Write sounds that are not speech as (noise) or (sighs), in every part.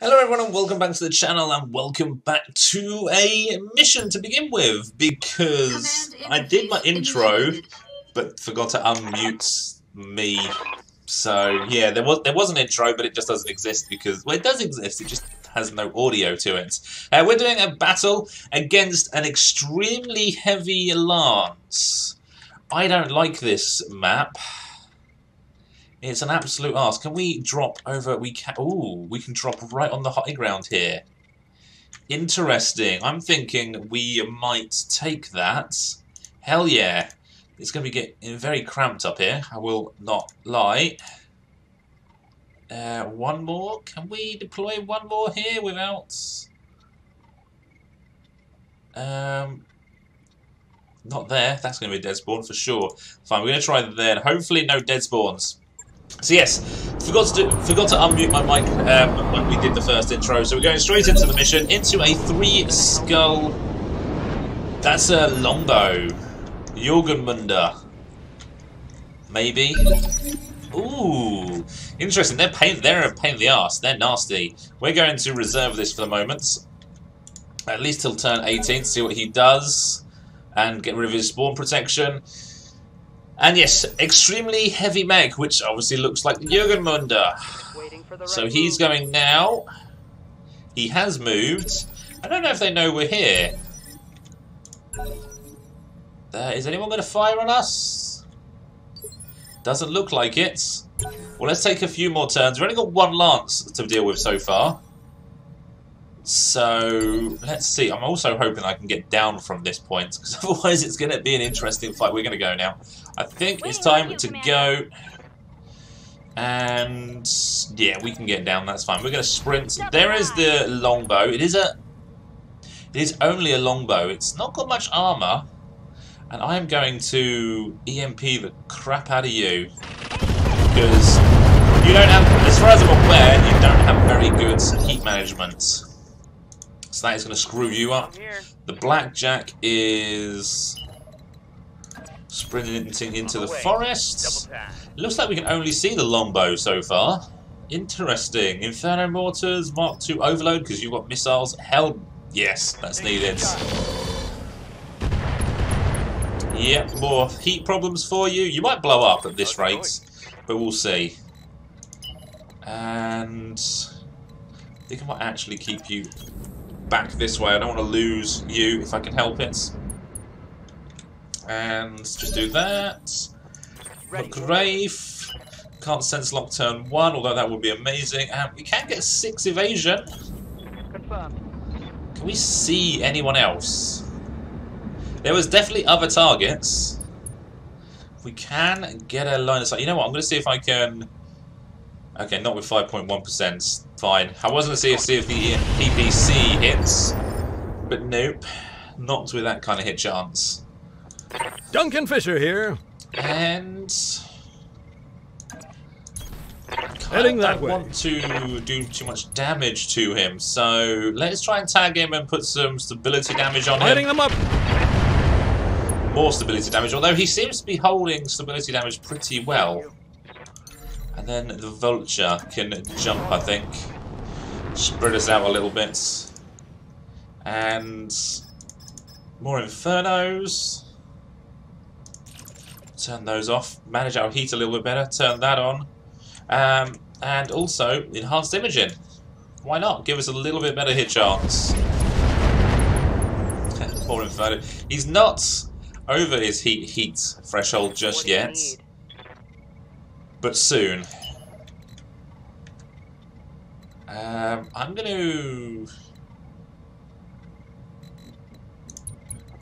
Hello everyone and welcome back to the channel and welcome back to a mission to begin with because I did my intro but forgot to unmute me so yeah there was there was an intro but it just doesn't exist because well it does exist it just has no audio to it. Uh, we're doing a battle against an extremely heavy lance. I don't like this map. It's an absolute arse. Can we drop over? We can. Ooh, we can drop right on the high ground here. Interesting. I'm thinking we might take that. Hell yeah. It's going to be getting very cramped up here. I will not lie. Uh, one more. Can we deploy one more here without... Um, not there. That's going to be a dead spawn for sure. Fine, we're going to try there. Hopefully no dead spawns. So yes, forgot to do, forgot to unmute my mic um, when we did the first intro. So we're going straight into the mission, into a three skull. That's a longbow, Jorgenmunder. Maybe. Ooh, interesting. They're pain. They're a pain in the ass. They're nasty. We're going to reserve this for the moment, at least till turn 18 see what he does, and get rid of his spawn protection. And yes, extremely heavy meg, which obviously looks like Jorgenmunder. So he's going now. He has moved. I don't know if they know we're here. Uh, is anyone going to fire on us? Doesn't look like it. Well, let's take a few more turns. We've only got one lance to deal with so far. So, let's see. I'm also hoping I can get down from this point, because (laughs) otherwise it's going to be an interesting fight. We're going to go now. I think it's time to go. And, yeah, we can get down. That's fine. We're going to sprint. There is the longbow. It is a... It is only a longbow. It's not got much armor. And I am going to EMP the crap out of you. Because you don't have, as far as I'm aware, you don't have very good heat management. So that is going to screw you up. The blackjack is sprinting into the forest. Looks like we can only see the longbow so far. Interesting. Inferno mortars, Mark II overload because you've got missiles. Hell, yes, that's needed. Yep, more heat problems for you. You might blow up at this rate, but we'll see. And I think I might actually keep you back this way. I don't want to lose you if I can help it. And just do that. Grave. Can't sense lock turn one, although that would be amazing. And we can get six evasion. Confirmed. Can we see anyone else? There was definitely other targets. We can get a line of sight. You know what? I'm going to see if I can... Okay, not with 5.1%. Fine. I was going to see if, see if the PPC hits. But nope. Not with that kind of hit chance. Duncan Fisher here. And... Heading that way. I don't want to do too much damage to him, so let's try and tag him and put some stability damage on Lighting him. them up. more stability damage, although he seems to be holding stability damage pretty well. And then the Vulture can jump, I think. Spread us out a little bit. And more Infernos. Turn those off. Manage our heat a little bit better. Turn that on. Um, and also enhanced imaging. Why not? Give us a little bit better hit chance. (laughs) more Inferno. He's not over his heat heat threshold just What do you yet, but soon. Um, I'm going to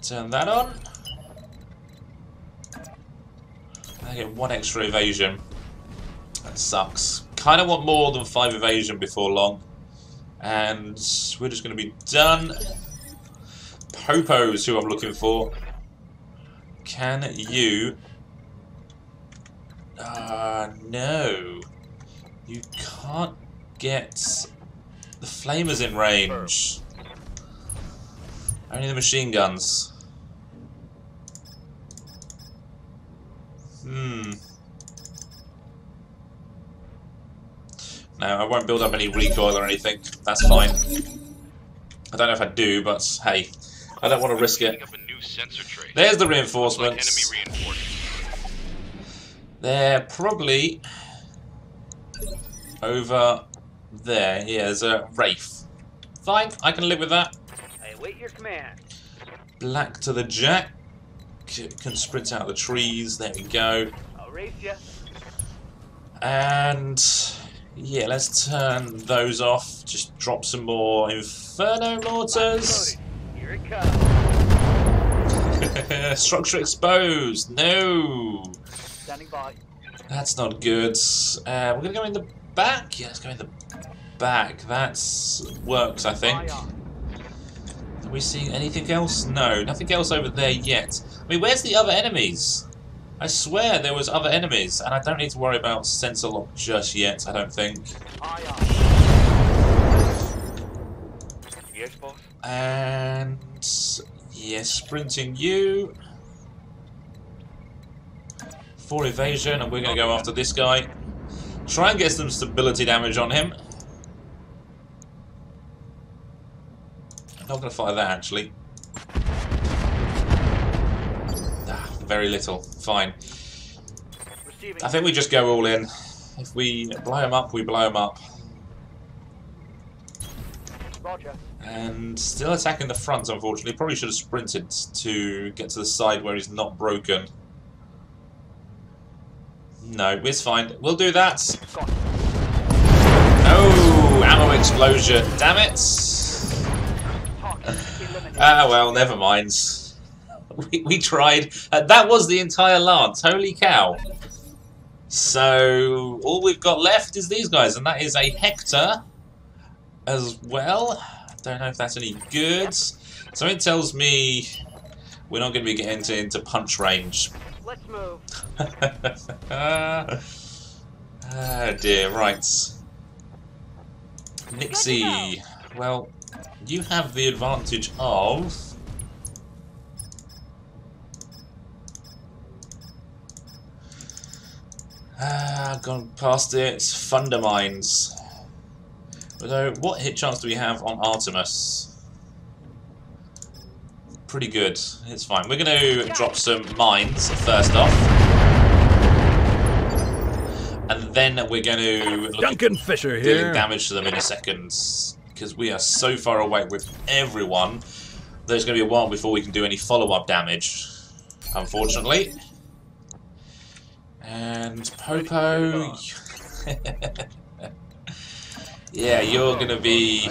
turn that on. I get one extra evasion. That sucks. Kind of want more than five evasion before long, and we're just going to be done. Popo's who I'm looking for. Can you... Uh, no. You can't get the flamers in range. Only the machine guns. Hmm. No, I won't build up any recoil or anything. That's fine. I don't know if I do, but hey, I don't want to risk it. There's the reinforcements. They're probably over there. Yeah, there's a Wraith. Fine, I can live with that. I await your command. Black to the jack. Can sprint out the trees. There we go. I'll race you. And yeah, let's turn those off. Just drop some more Inferno mortars. Here it comes. (laughs) Structure exposed. No. Standing by. That's not good. Uh, we're going to go in the back? Yeah, let's go in the back. That works, I think. Are we seeing anything else? No, nothing else over there yet. I mean, where's the other enemies? I swear there was other enemies, and I don't need to worry about sensor lock just yet, I don't think. Yes, boss. And... Yes, sprinting you. For evasion, and we're going to go after this guy. Try and get some stability damage on him. Not going to fire that, actually. Ah, very little. Fine. I think we just go all in. If we blow him up, we blow him up. Roger. And still attacking the front, unfortunately. Probably should have sprinted to get to the side where he's not broken. No, it's fine. We'll do that. No! Ammo explosion. Damn it! Ah, well, never mind. (laughs) We, we tried. Uh, that was the entire lance. Holy cow. So, all we've got left is these guys, and that is a Hector as well. Don't know if that's any good. Something tells me we're not going to be getting into, into punch range. Let's move. (laughs) ah dear, right. Nixie, well, you have the advantage of. Ah, gone past it. Thunder Mines. Although, what hit chance do we have on Artemis? Pretty good. It's fine. We're going to drop some mines first off. And then we're going to Duncan Fisher here. dealing damage to them in a second. Because we are so far away with everyone. There's going to be a while before we can do any follow-up damage. Unfortunately. And Popo... (laughs) yeah, you're going to be...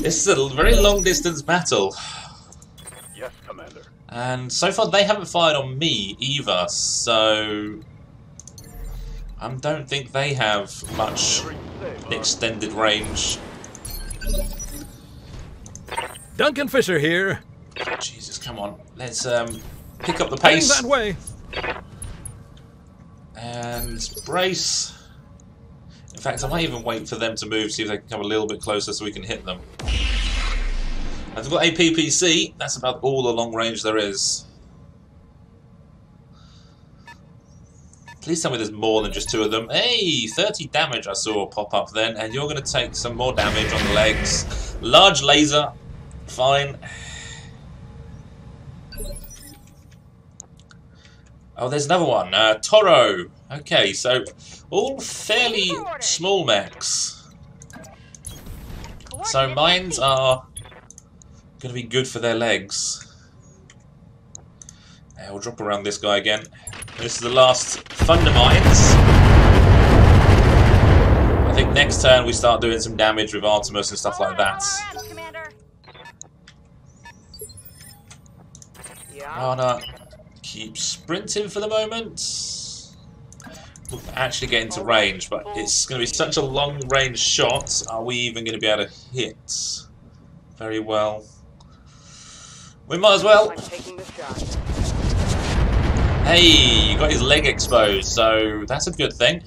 This is a very long distance battle. Yes, Commander. And so far they haven't fired on me either, so... I don't think they have much extended range. Duncan Fisher here. Jesus, come on. Let's um, pick up the Heading pace that way. and brace. In fact, I might even wait for them to move, see if they can come a little bit closer so we can hit them. They've got a PPC. That's about all the long range there is. Please tell me there's more than just two of them. Hey, 30 damage I saw pop up then, and you're going to take some more damage on the legs. Large laser. Fine. Oh, there's another one. Uh, Toro. Okay, so all fairly small mechs. So mines are going to be good for their legs. Yeah, we'll drop around this guy again. This is the last Thunder Mines. I think next turn we start doing some damage with Artemis and stuff like that. Yeah. Rana, keep sprinting for the moment. We'll actually get into range, but it's going to be such a long range shot. Are we even going to be able to hit very well? We might as well. Hey, you got his leg exposed, so that's a good thing.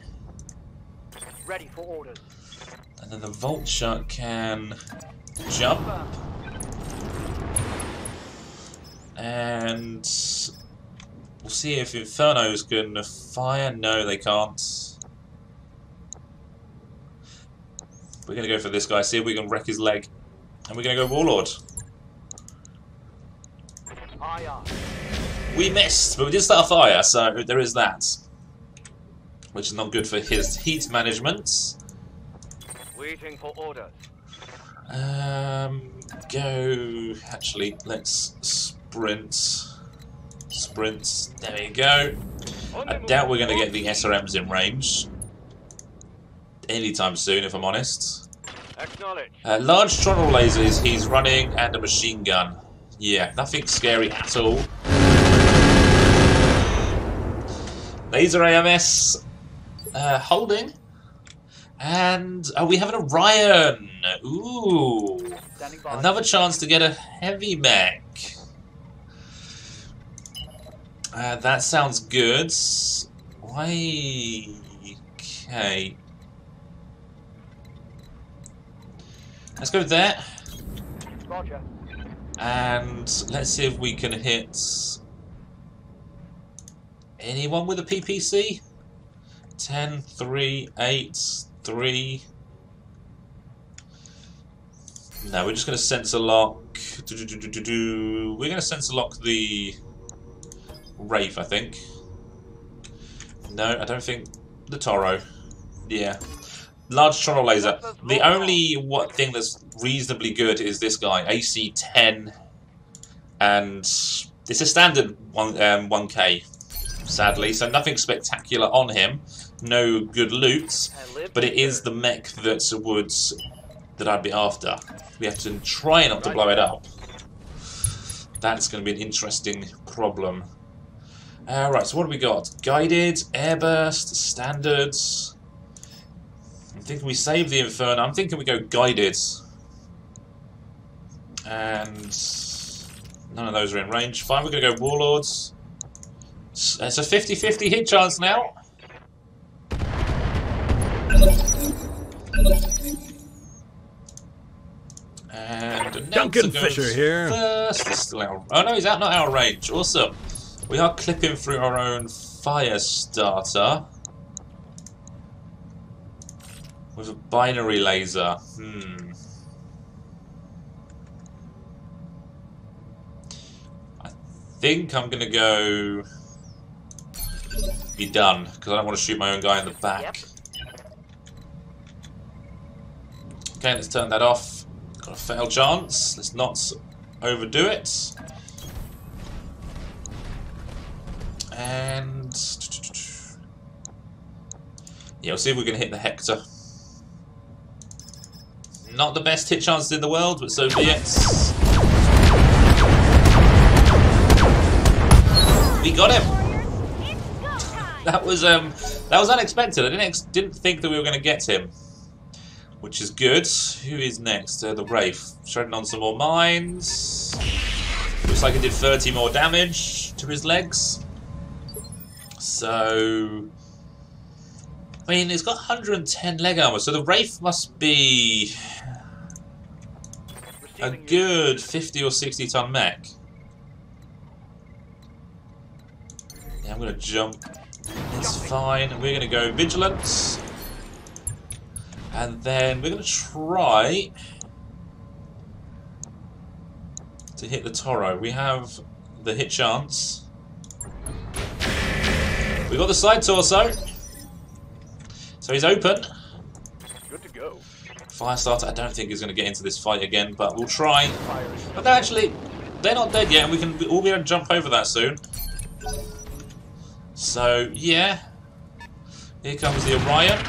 Ready for orders. And then the vulture can jump and we'll see if Infernos can fire. No, they can't. We're going to go for this guy, see if we can wreck his leg. And we're going to go Warlord. Aye, aye. We missed, but we did start a fire, so there is that. Which is not good for his heat management. Waiting for orders. Um, go. Actually, let's sprint. Sprint. There we go. I doubt we're going to get the SRMs in range anytime soon, if I'm honest. Acknowledge. Uh, large tronal lasers he's running and a machine gun. Yeah, nothing scary at all. Laser AMS uh, holding. And oh, we have an Orion. Ooh. Another chance to get a heavy mech. Uh, that sounds good. Why? Okay. Let's go there. Roger. And let's see if we can hit anyone with a PPC. 10, 3, 8, 3. No, we're just going to sensor lock. Do, do, do. We're going to sensor lock the Wraith, I think. No, I don't think the Toro. Yeah. Large Tronal laser. The only what thing that's reasonably good is this guy, AC10, and it's a standard one um, 1K, sadly. So nothing spectacular on him. No good loot, but it is the mech that would that I'd be after. We have to try not to blow it up. That's going to be an interesting problem. Alright, so what do we got? Guided, airburst, standards. I'm thinking we save the Inferno. I'm thinking we go guided. And none of those are in range. Fine, we're going to go Warlords. It's a 50-50 hit chance now. And Duncan Fisher here. First, He's still out. Oh no, he's out, not our range. Awesome. We are clipping through our own fire starter with a binary laser. Hmm. I think I'm gonna go be done because I don't want to shoot my own guy in the back. Yep. Okay, let's turn that off. Got a fail chance. Let's not overdo it. And yeah, we'll see if we can hit the Hector. Not the best hit chances in the world, but so be it. We got him. That was um, that was unexpected. I didn't ex didn't think that we were going to get him, which is good. Who is next? Uh, the Wraith, shredding on some more mines. Looks like it did 30 more damage to his legs. So, I mean, it's got 110 leg armor, so the Wraith must be a good 50 or 60 ton mech. I'm going to jump. It's fine. We're going to go Vigilance. And then we're going to try to hit the Toro. We have the hit chance. We got the side torso. So he's open. Good to go. Firestarter, I don't think he's going to get into this fight again, but we'll try. But they're actually, they're not dead yet, and we can all be able to jump over that soon. So, yeah. Here comes the Orion.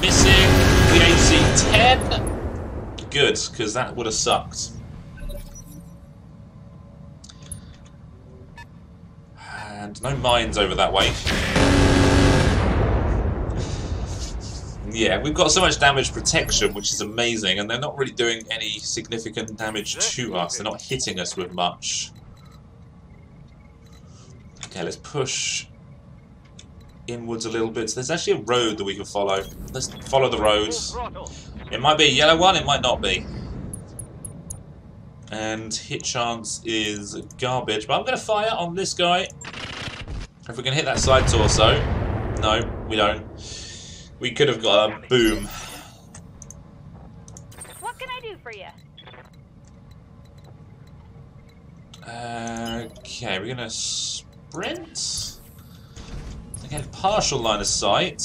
Missing the AC-10. Good, because that would have sucked. And no mines over that way. Yeah, we've got so much damage protection, which is amazing, and they're not really doing any significant damage to us. They're not hitting us with much. Okay, let's push inwards a little bit. So there's actually a road that we can follow. Let's follow the roads. It might be a yellow one, it might not be. And hit chance is garbage, but I'm going to fire on this guy. If we can hit that side torso. No, we don't. We could have got a boom. What can I do for you? Okay, we're gonna sprint. Again, partial line of sight.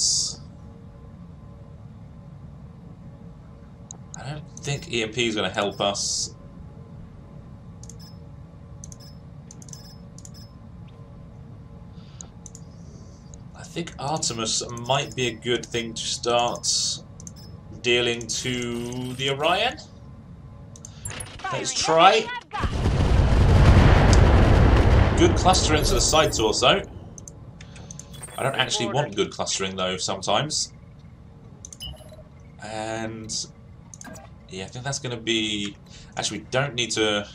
I don't think EMP is going to help us. I think Artemis might be a good thing to start dealing to the Orion. Let's try. Good clustering to the sides also. I don't actually want good clustering though sometimes. And yeah, I think that's going to be... Actually, we don't need to...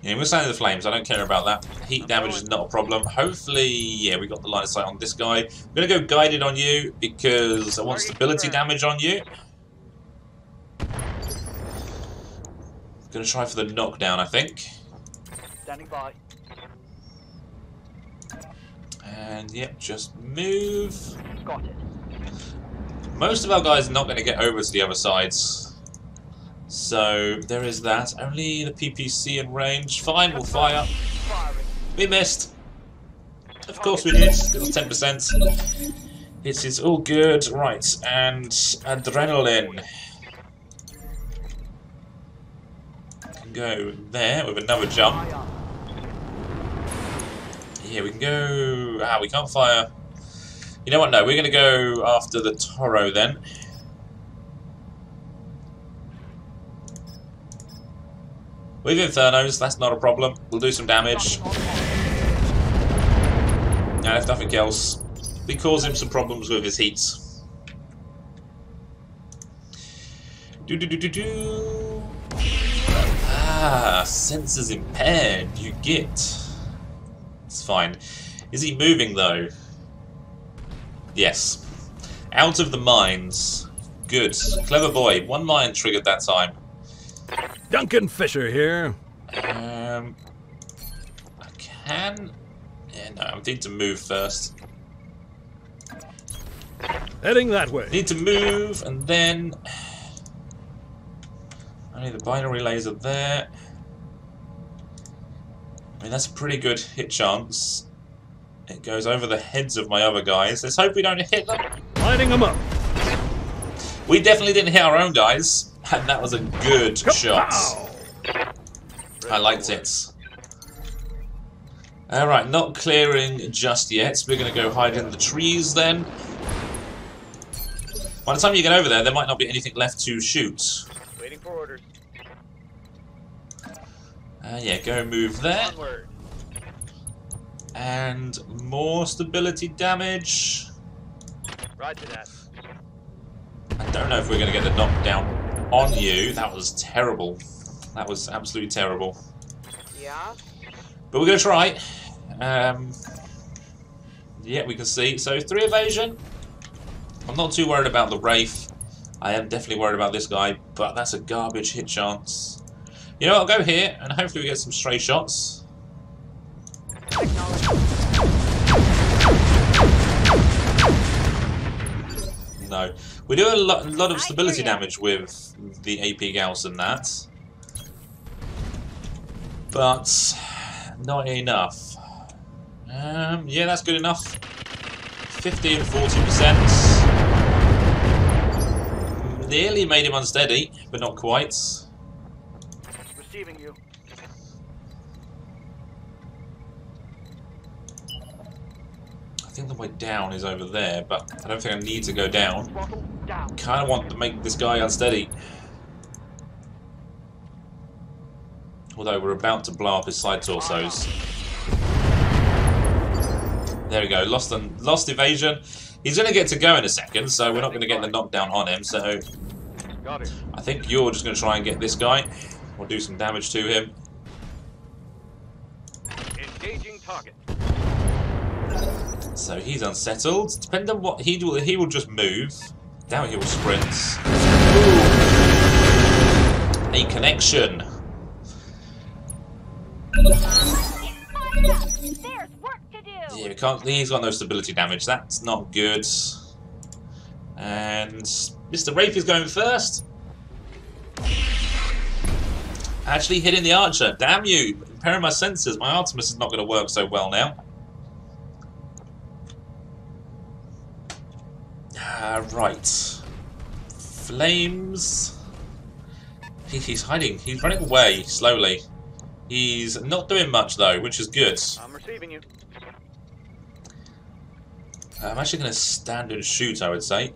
Yeah, we're standing the flames. I don't care about that. Heat damage is not a problem. Hopefully, yeah, we got the line of sight on this guy. I'm going to go guided on you because I want stability damage on you. Going to try for the knockdown, I think. Standing by. And yep, just move. Got it. Most of our guys are not going to get over to the other sides. So there is that. Only the PPC in range. Fine, we'll fire. We missed. Of course we did. It was 10%. It is all good. Right, and adrenaline. Can go there with another jump. Yeah, we can go... Ah, we can't fire... You know what, no, we're going to go after the Toro then. With Infernos, that's not a problem. We'll do some damage. And if nothing else, we cause him some problems with his heat. Do do do do do. Ah, senses impaired. You get. It's fine. Is he moving though? Yes. Out of the mines. Good. Clever boy. One mine triggered that time. Duncan Fisher here. Um, I can. Yeah, no, I need to move first. Heading that way. Need to move, and then only the binary laser there. I mean, that's a pretty good hit chance. It goes over the heads of my other guys. Let's hope we don't hit them. Lining them up. We definitely didn't hit our own guys, and that was a good shot. I liked it. Alright, not clearing just yet. We're going to go hide in the trees then. By the time you get over there, there might not be anything left to shoot. Waiting for orders. Uh, yeah, go move there. Onward. And more stability damage. Roger that. I don't know if we're going to get the knockdown on you. That was terrible. That was absolutely terrible. Yeah. But we're going to try. Um, yeah, we can see. So, three evasion. I'm not too worried about the Wraith. I am definitely worried about this guy, but that's a garbage hit chance. You know what, I'll go here, and hopefully we get some stray shots. No. We do a lot, a lot of stability damage with the AP Gauss and that. But not enough. Um, yeah, that's good enough. 50 and 40%. Nearly made him unsteady, but not quite. Receiving you. I think the way down is over there, but I don't think I need to go down. Down. Kind of want to make this guy unsteady. Although we're about to blow up his side torsos. There we go. Lost an, lost evasion. He's going to get to go in a second, so we're not going to get the knockdown on him. So. I think you're just going to try and get this guy. We'll do some damage to him. Engaging target. So he's unsettled. Depending on what he will, he will just move. Doubt he will sprint. A connection. There's work to do. Yeah, we can't. He's got no stability damage. That's not good. And Mr. Rafe is going first. Actually hitting the archer. Damn you. Impairing my senses. My Artemis is not going to work so well now. Ah, right. Flames. He, he's hiding. He's running away slowly. He's not doing much though, which is good. I'm receiving you. I'm actually going to stand and shoot, I would say.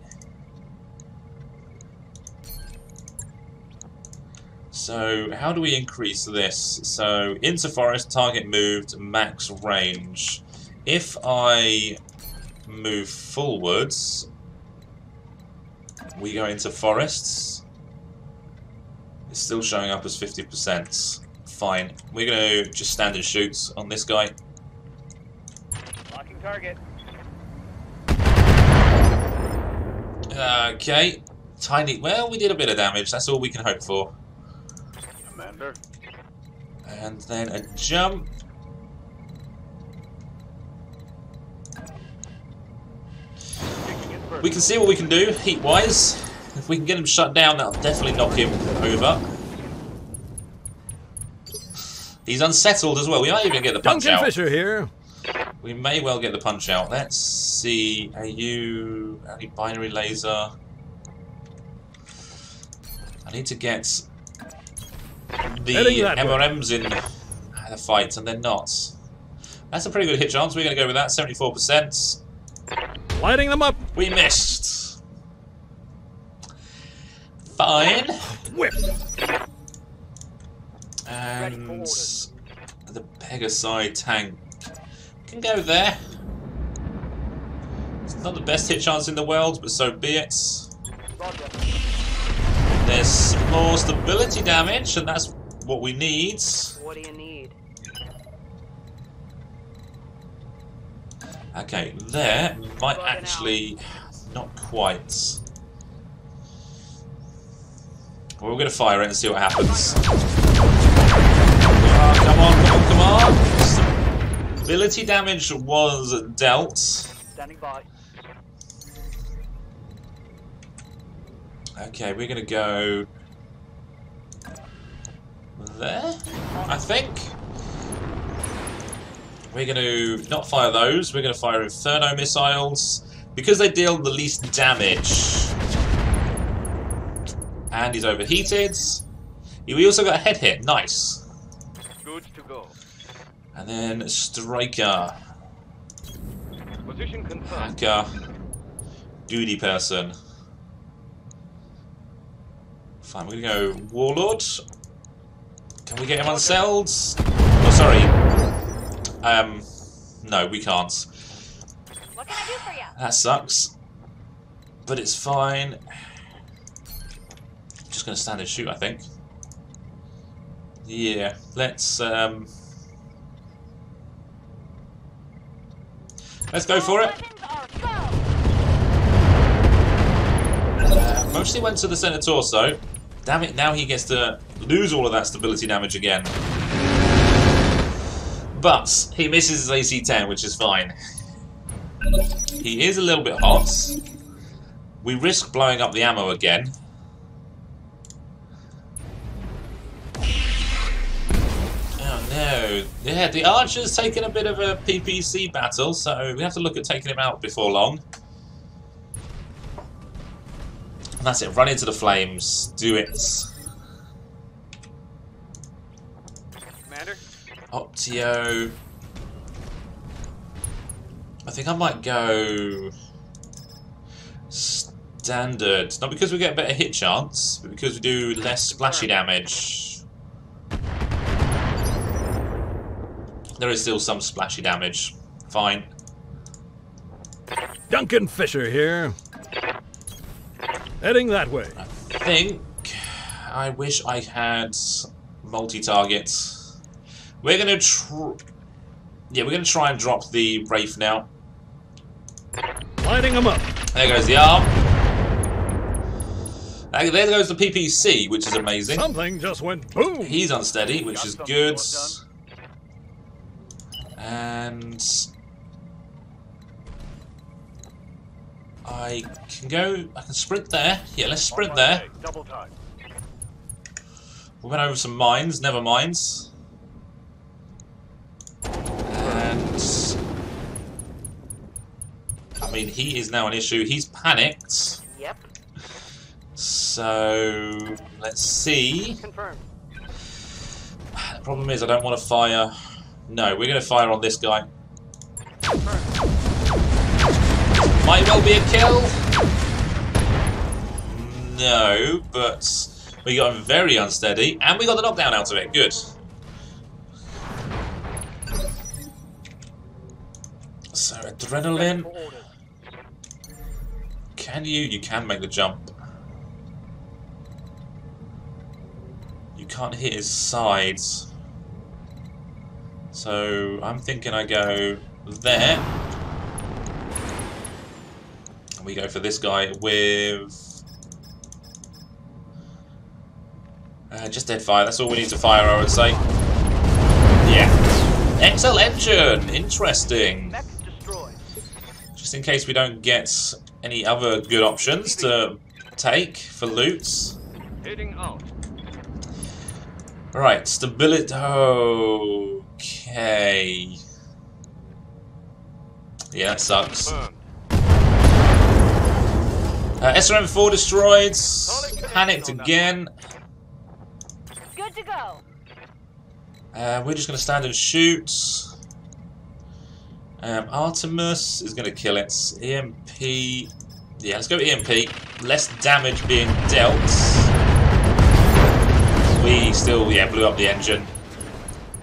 So, how do we increase this? So, into forest, target moved, max range. If I move forwards, we go into forests. It's still showing up as 50%. Fine. We're going to just standard shoots on this guy. Locking target. Okay. Tiny. Well, we did a bit of damage. That's all we can hope for. Commander. And then a jump. Taking it first. We can see what we can do, heat-wise. If we can get him shut down, that'll definitely knock him over. He's unsettled as well. We might even get the punch Duncan out. Fisher here. We may well get the punch out. Let's see. Are you any binary laser? I need to get the Heading that way. MRMs in the fight, and they're not. That's a pretty good hit chance. We're going to go with that. 74%. Lighting them up. We missed. Fine. Whip. And the Pegasi tank can go there. It's not the best hit chance in the world, but so be it. Roger. There's some more stability damage, and that's what we need. What do you need? Okay, there might actually not quite. Well, we're going to fire it and see what happens. Ah, come on, come on, come on! Stability damage was dealt. Standing by. Okay, we're going to go there, I think. We're going to not fire those. We're going to fire Inferno missiles because they deal the least damage. And he's overheated. We also got a head hit. Nice. Good to go. And then Striker, Position confirmed. Hacker, Duty Person. Fine, we're going to go Warlord. Can we get him uncelled? Oh, sorry. Um, no, we can't. What can I do for you? That sucks. But it's fine. Just going to stand and shoot, I think. Yeah, let's um, let's go for it. Weapons are go! Uh, mostly went to the center torso. Damn it! Now he gets to lose all of that stability damage again. But he misses his AC-10, which is fine. He is a little bit hot. We risk blowing up the ammo again. Oh no. Yeah, the Archer's taken a bit of a PPC battle, so we have to look at taking him out before long. And that's it, run into the flames. Do it. Commander. Optio. I think I might go standard. Not because we get a better hit chance, but because we do less splashy damage. There is still some splashy damage. Fine. Duncan Fisher here. Heading that way. I think I wish I had multi-target. We're gonna tr Yeah, we're gonna try and drop the Wraith now. Lighting them up. There goes the arm. There goes the PPC, which is amazing. Something just went boom. He's unsteady, which is good. And I can go. I can sprint there. Yeah, let's sprint there. Double time. We went over some mines. Never minds. And I mean, he is now an issue. He's panicked. Yep. So let's see. Confirmed. The problem is I don't want to fire. No, we're going to fire on this guy. Might well be a kill. No, but we got him very unsteady, and we got the knockdown out of it. Good. So adrenaline. Can you? You can make the jump. You can't hit his sides. So I'm thinking I go there. And we go for this guy with uh, just dead fire. That's all we need to fire, I would say. Yeah. XL engine. Interesting. Just in case we don't get any other good options to take for loots. Heading out. Right, stability. Okay. Yeah, that sucks. Confirmed. Uh, SRM4 destroyed. Panicked again. Good to go. Uh, we're just going to stand and shoot. Um, Artemis is going to kill it. EMP. Yeah, let's go EMP. Less damage being dealt. We still, yeah, blew up the engine.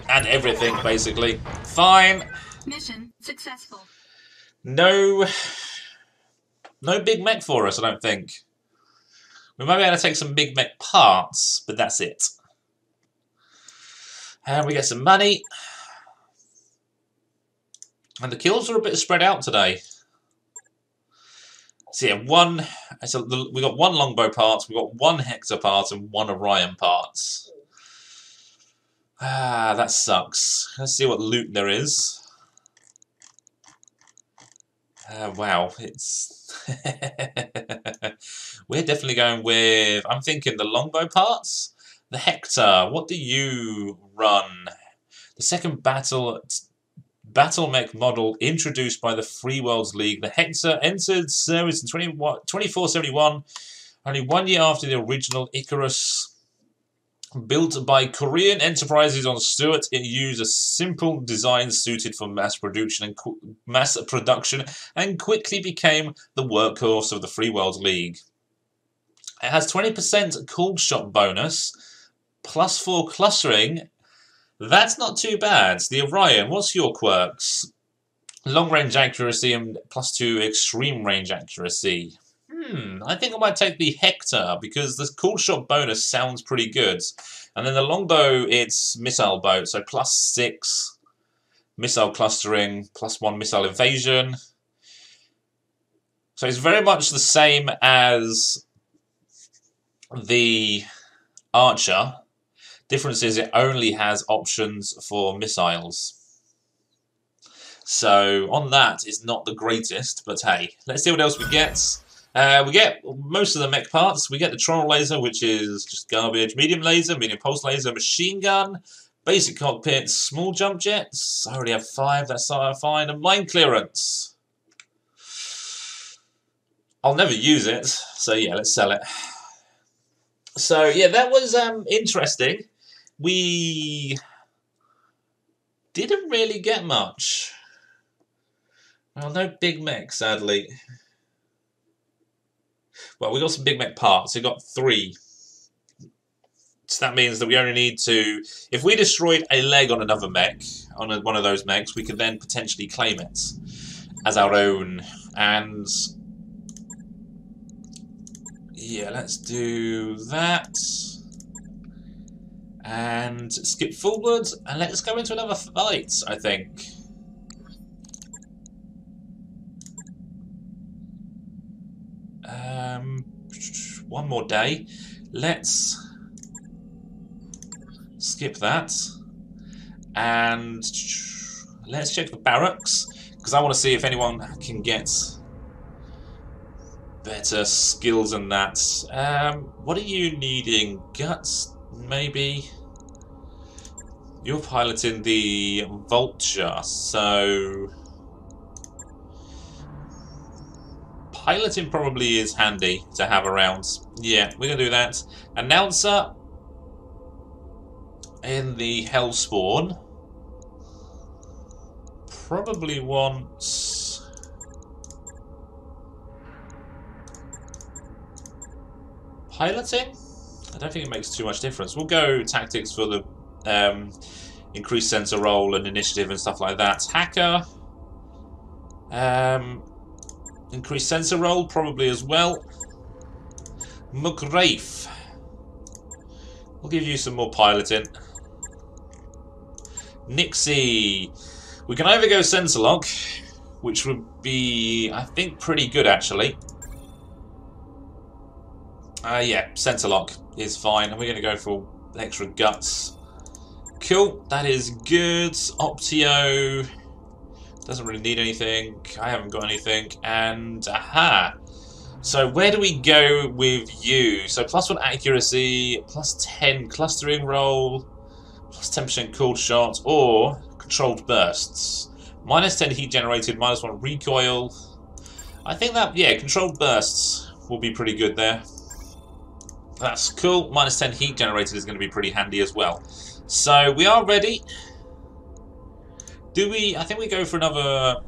And everything, basically. Fine. Mission successful. No. No big mech for us, I don't think. We might be able to take some big mech parts, but that's it. And we get some money. And the kills are a bit spread out today. So yeah, one. So we got one longbow parts, we got one Hector part, and one Orion parts. Ah, that sucks. Let's see what loot there is. Uh, wow, it's. (laughs) We're definitely going with. I'm thinking the longbow parts. The Hector. What do you run? The second battle battle mech model introduced by the Free Worlds League. The Hector entered service in 20, 2471, only one year after the original Icarus. Built by Corean enterprises on Stewart, it used a simple design suited for mass production and qu- mass production, and quickly became the workhorse of the Free World League. It has 20% cool shot bonus, plus 4 clustering. That's not too bad. The Orion, what's your quirks? Long range accuracy and plus 2 extreme range accuracy. Hmm, I think I might take the Hector because the cool shot bonus sounds pretty good. And then the longbow, it's missile boat, so plus 6 missile clustering, plus 1 missile evasion. So it's very much the same as the Archer. Difference is it only has options for missiles. So on that is not the greatest, but hey, let's see what else we get. Uh, we get most of the mech parts. We get the Tronal laser, which is just garbage. Medium laser, medium pulse laser, machine gun, basic cockpit, small jump jets. I already have five, that's fine. And mine clearance. I'll never use it, so yeah, let's sell it. So yeah, that was um, interesting. We didn't really get much. Well, no big mech, sadly. Well, we've got some big mech parts. We've got three. So that means that we only need to... If we destroyed a leg on another mech, on a, one of those mechs, we could then potentially claim it as our own. And... Yeah, let's do that. And skip forward, and let's go into another fight, I think. Um, one more day. Let's skip that. And let's check the barracks, because I want to see if anyone can get better skills than that. Um, what are you needing? Guts, maybe? You're piloting the Vulture, so... Piloting probably is handy to have around. Yeah, we're going to do that. Announcer in the Hellspawn probably wants... Piloting? I don't think it makes too much difference. We'll go tactics for the um, increased sensor roll and initiative and stuff like that. Hacker. Um, increased sensor roll probably as well. McRafe. We'll give you some more piloting. Nixie. We can either go sensor lock, which would be, I think, pretty good actually. Uh, yeah, sensor lock is fine. And we're going to go for extra guts. Cool, that is good. Optio doesn't really need anything. I haven't got anything. And aha. So where do we go with you? So plus one accuracy, plus 10 clustering roll, plus 10% cooled shot, or controlled bursts. Minus 10 heat generated, minus 1 recoil. I think that, yeah, controlled bursts will be pretty good there. That's cool. Minus 10 heat generated is going to be pretty handy as well. So we are ready. Do we... I think we go for another...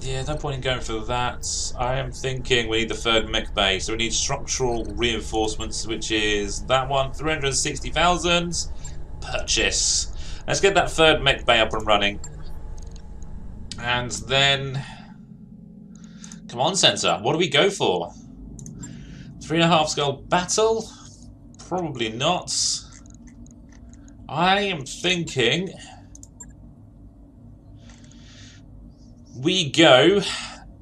Yeah, no point in going for that. I am thinking we need the third mech bay. So we need structural reinforcements, which is that one. 360,000. Purchase. Let's get that third mech bay up and running. And then... Come on, sensor. What do we go for? Three and a half skull battle? Probably not. I am thinking we go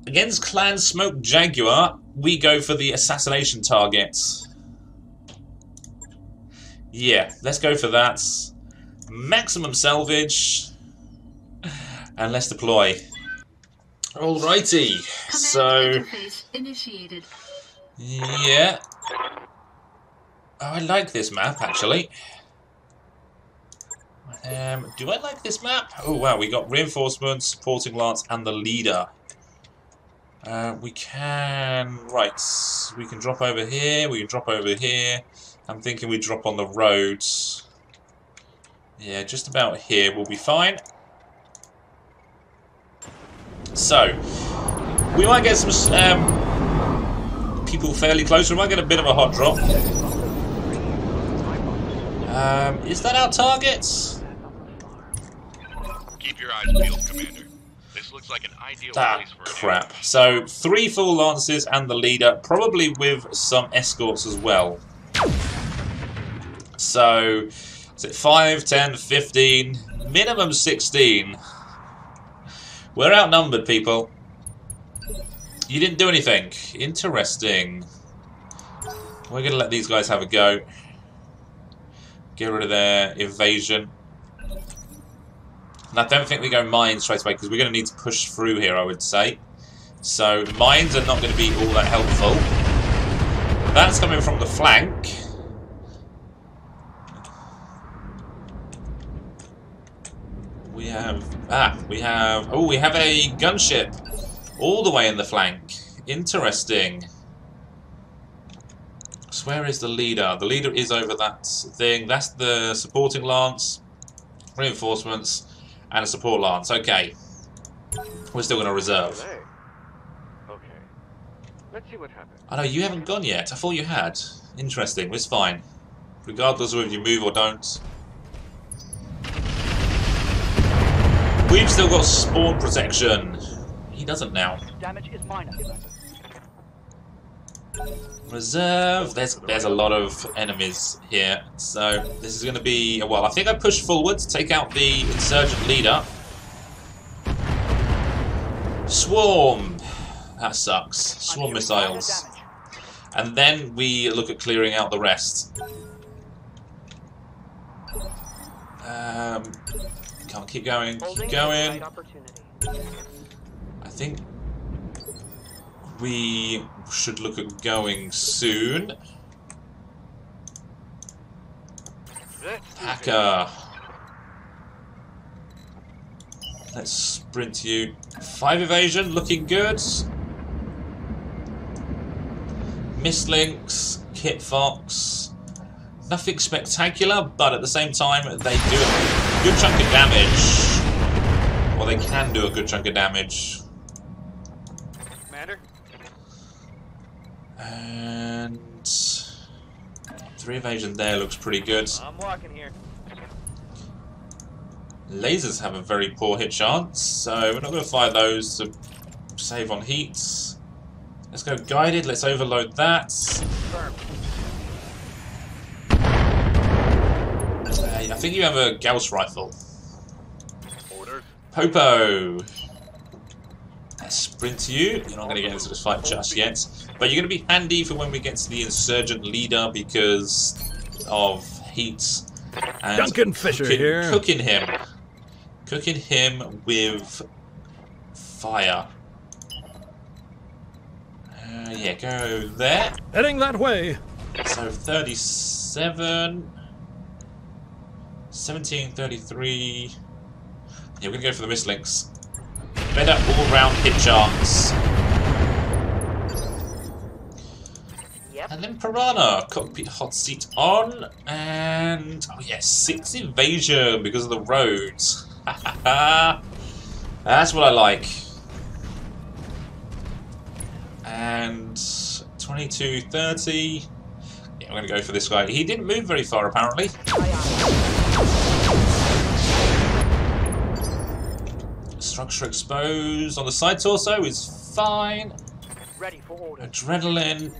against Clan Smoke Jaguar. We go for the assassination targets. Yeah, let's go for that. Maximum salvage. And let's deploy. Alrighty. Command So, initiated. yeah. Oh, I like this map, actually. Um, do I like this map? Oh, wow, we got reinforcements, supporting lance, and the leader. Uh, we can... Right, we can drop over here, we can drop over here. I'm thinking we drop on the roads. Yeah, just about here will be fine. So, we might get some um, people fairly close. We might get a bit of a hot drop. Um, is that our target? Keep your eyes peeled, Commander. This looks like an ideal Ah, place for crap. So, three full lances and the leader, probably with some escorts as well. So, is it 5, 10, 15, minimum 16? We're outnumbered, people. You didn't do anything. Interesting. We're going to let these guys have a go. Get rid of their evasion. And I don't think we go mines straight away because we're going to need to push through here, I would say. So mines are not going to be all that helpful. That's coming from the flank. We have ah, we have oh, we have a gunship all the way in the flank. Interesting. So where is the leader? The leader is over that thing. That's the supporting lance, reinforcements, and a support lance. Okay. We're still going to reserve. Okay. Let's see what happens. I know, you haven't gone yet. I thought you had. Interesting. It's fine. Regardless of if you move or don't. We've still got spawn protection. He doesn't now. Damage is minor. Reserve. There's there's a lot of enemies here, so this is going to be well. I think I push forward to take out the insurgent leader. Swarm. That sucks. Swarm missiles, and then we look at clearing out the rest. Um, can't keep going. Keep going. I think we should look at going soon. Packer. Let's sprint you. Five evasion, looking good. Mist Lynx, Kit Fox. Nothing spectacular, but at the same time, they do a good chunk of damage. Well, they can do a good chunk of damage. Commander, And three evasion there looks pretty good. I'm walking here. Lasers have a very poor hit chance, so we're not going to fire those to save on heat. Let's go guided, let's overload that. Confirmed. Uh, I think you have a Gauss rifle. Orders. Popo! Let's sprint to you. You're not going to get into this fight just yet. But you're going to be handy for when we get to the insurgent leader because of heat. And Duncan Fisher cooking, here. Cooking him. Cooking him with fire. Uh, yeah, go there. Heading that way. So 37, 17, 33. Yeah, we're gonna go for the Mist Lynx. Better all-round hit chance. And then Piranha, cockpit hot seat on, and oh yes, six evasion because of the roads. (laughs) That's what I like. And 22, 30. Yeah, I'm gonna go for this guy. He didn't move very far apparently. Structure exposed on the side torso is fine. Ready for order. Adrenaline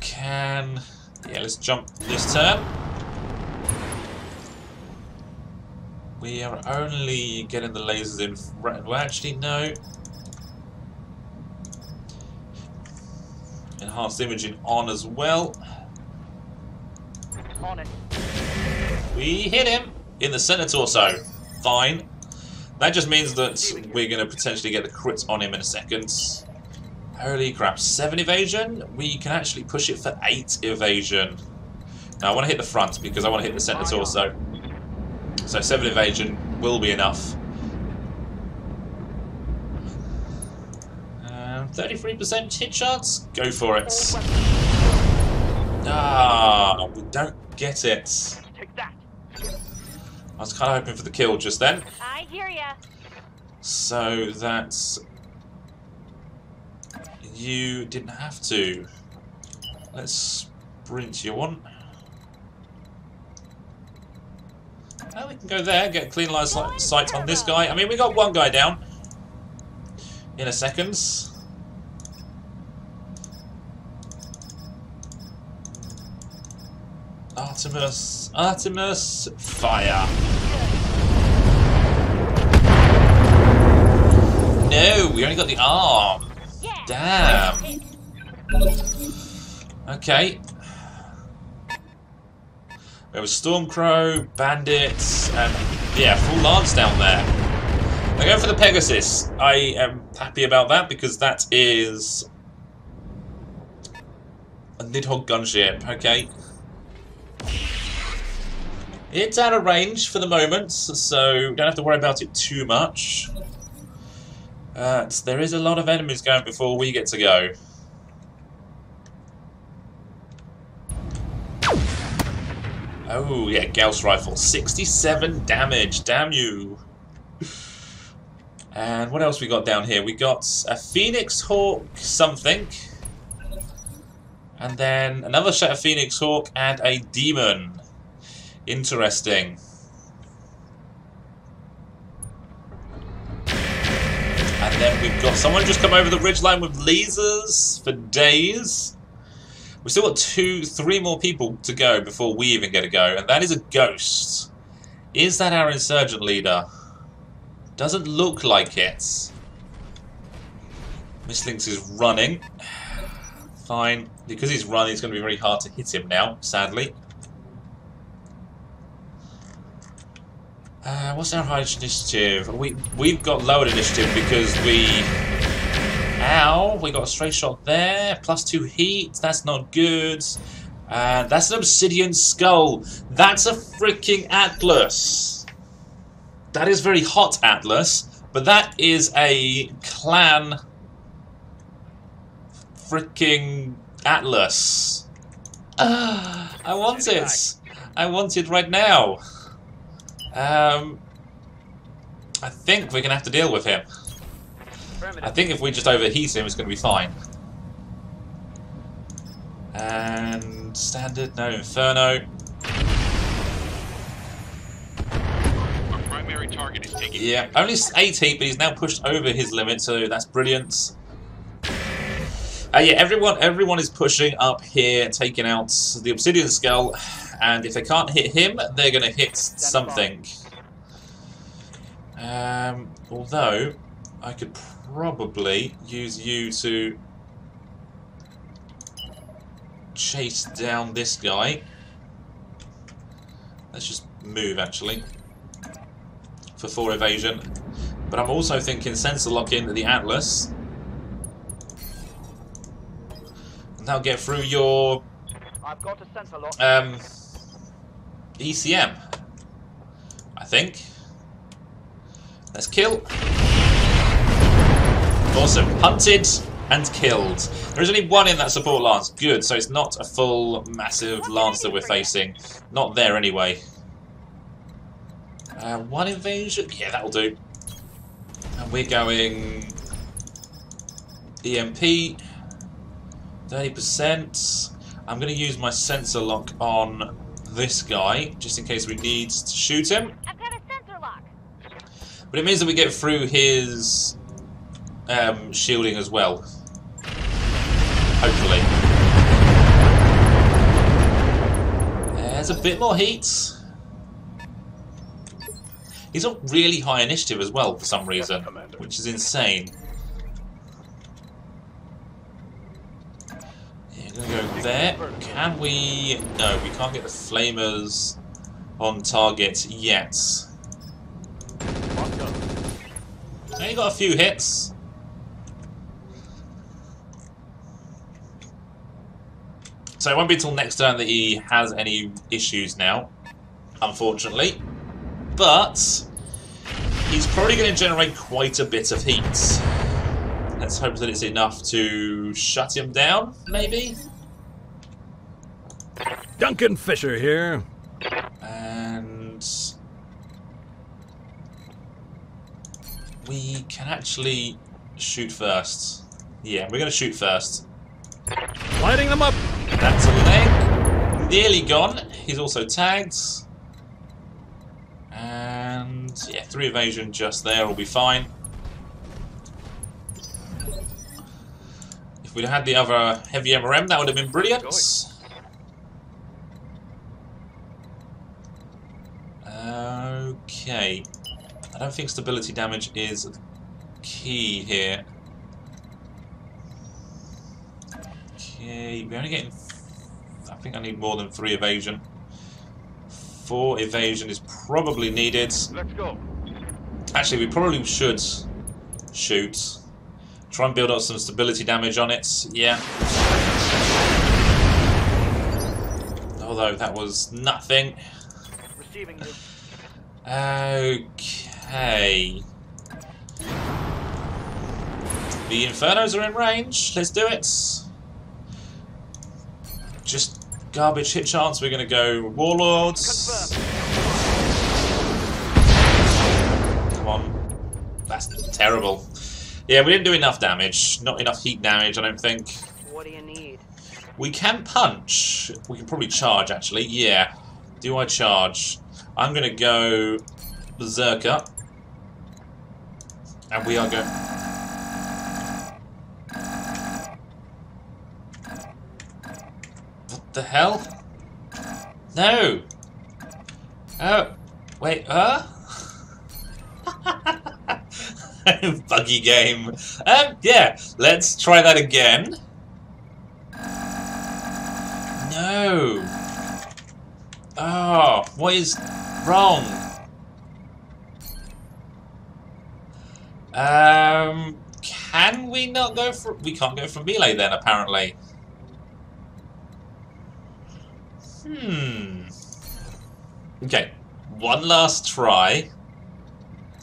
can. Yeah, let's jump this turn. We are only getting the lasers in. front- Well, actually, no. Enhanced imaging on as well. On it. We hit him in the center torso. Fine. That just means that we're going to potentially get the crits on him in a second. Holy crap, 7 evasion? We can actually push it for 8 evasion. Now I want to hit the front because I want to hit the center torso. So 7 evasion will be enough. Um, 33% hit chance? Go for it. Ah, we don't get it. I was kind of hoping for the kill just then. I hear ya. So that you didn't have to. Let's sprint you on. Oh, uh, we can go there, get a clean line sight on this guy. I mean, we got one guy down in a second. Artemis, Artemis, fire. No, we only got the arm. Damn. Okay. We have a Stormcrow, Bandits, and yeah, full Lance down there. I go for the Pegasus. I am happy about that because that is a Nidhogg gunship. Okay. It's out of range for the moment, so don't have to worry about it too much. There is a lot of enemies going before we get to go. Oh, yeah, Gauss rifle. 67 damage. Damn you. And what else we got down here? We got a Phoenix Hawk something. And then another set of Phoenix Hawk and a Demon. Interesting. Then we've got someone just come over the ridgeline with lasers for days. We've still got two, three more people to go before we even get a go, and that is a ghost. Is that our insurgent leader? Doesn't look like it. Mist Lynx is running. Fine. Because he's running, it's going to be very hard to hit him now, sadly. Uh, what's our highest initiative? We we've got lowered initiative because we Ow, we got a straight shot there. Plus two heat, that's not good. And that's an obsidian skull. That's a freaking Atlas. That is very hot Atlas, but that is a clan freaking Atlas. Ah, (sighs) I want it. I want it right now. Um, I think we're going to have to deal with him. I think if we just overheat him, it's going to be fine. And standard, no inferno. Our primary target is taking. Yeah, only 8 heat, but he's now pushed over his limit, so that's brilliant. Uh, yeah, everyone everyone is pushing up here, taking out the Obsidian Skull, and if they can't hit him, they're going to hit something. Um, although, I could probably use you to chase down this guy. Let's just move, actually, for 4 evasion. But I'm also thinking sensor lock in the Atlas. And that'll get through your I've got a sensor lock. um, ECM. I think. Let's kill. Awesome. Hunted and killed. There is only one in that support lance. Good. So it's not a full, massive lance that we're facing. Not there anyway. Uh, one evasion. Yeah, that'll do. And we're going EMP. 30%. I'm going to use my sensor lock on this guy, just in case we need to shoot him. I've got a sensor lock. But it means that we get through his um, shielding as well. Hopefully. There's a bit more heat. He's on really high initiative as well for some reason, which is insane. Gonna go there. Can we... No, we can't get the flamers on target yet. Now you got a few hits. So it won't be until next turn that he has any issues now, unfortunately. But he's probably going to generate quite a bit of heat. Let's hope that it's enough to shut him down, maybe? Duncan Fisher here. And we can actually shoot first. Yeah, we're going to shoot first. Lighting them up. That's a leg. Nearly gone. He's also tagged. And yeah, three evasion just there will be fine. If we'd had the other heavy MRM, that would have been brilliant. Okay. I don't think stability damage is key here. Okay, we're only getting... I think I need more than three evasion. Four evasion is probably needed. Let's go. Actually, we probably should shoot. Try and build up some stability damage on it. Yeah. Although that was nothing. Receiving you. Okay. The Infernos are in range. Let's do it. Just garbage hit chance. We're going to go Warlords. Come on. That's terrible. Yeah, we didn't do enough damage. Not enough heat damage, I don't think. What do you need? We can punch. We can probably charge, actually. Yeah. Do I charge? I'm going to go Berserker. And we are going... What the hell? No! Oh, wait, huh? (laughs) Buggy game. Um, yeah, let's try that again. No! Oh, what is wrong? Um, Can we not go for... We can't go for melee then, apparently. Hmm. Okay. One last try.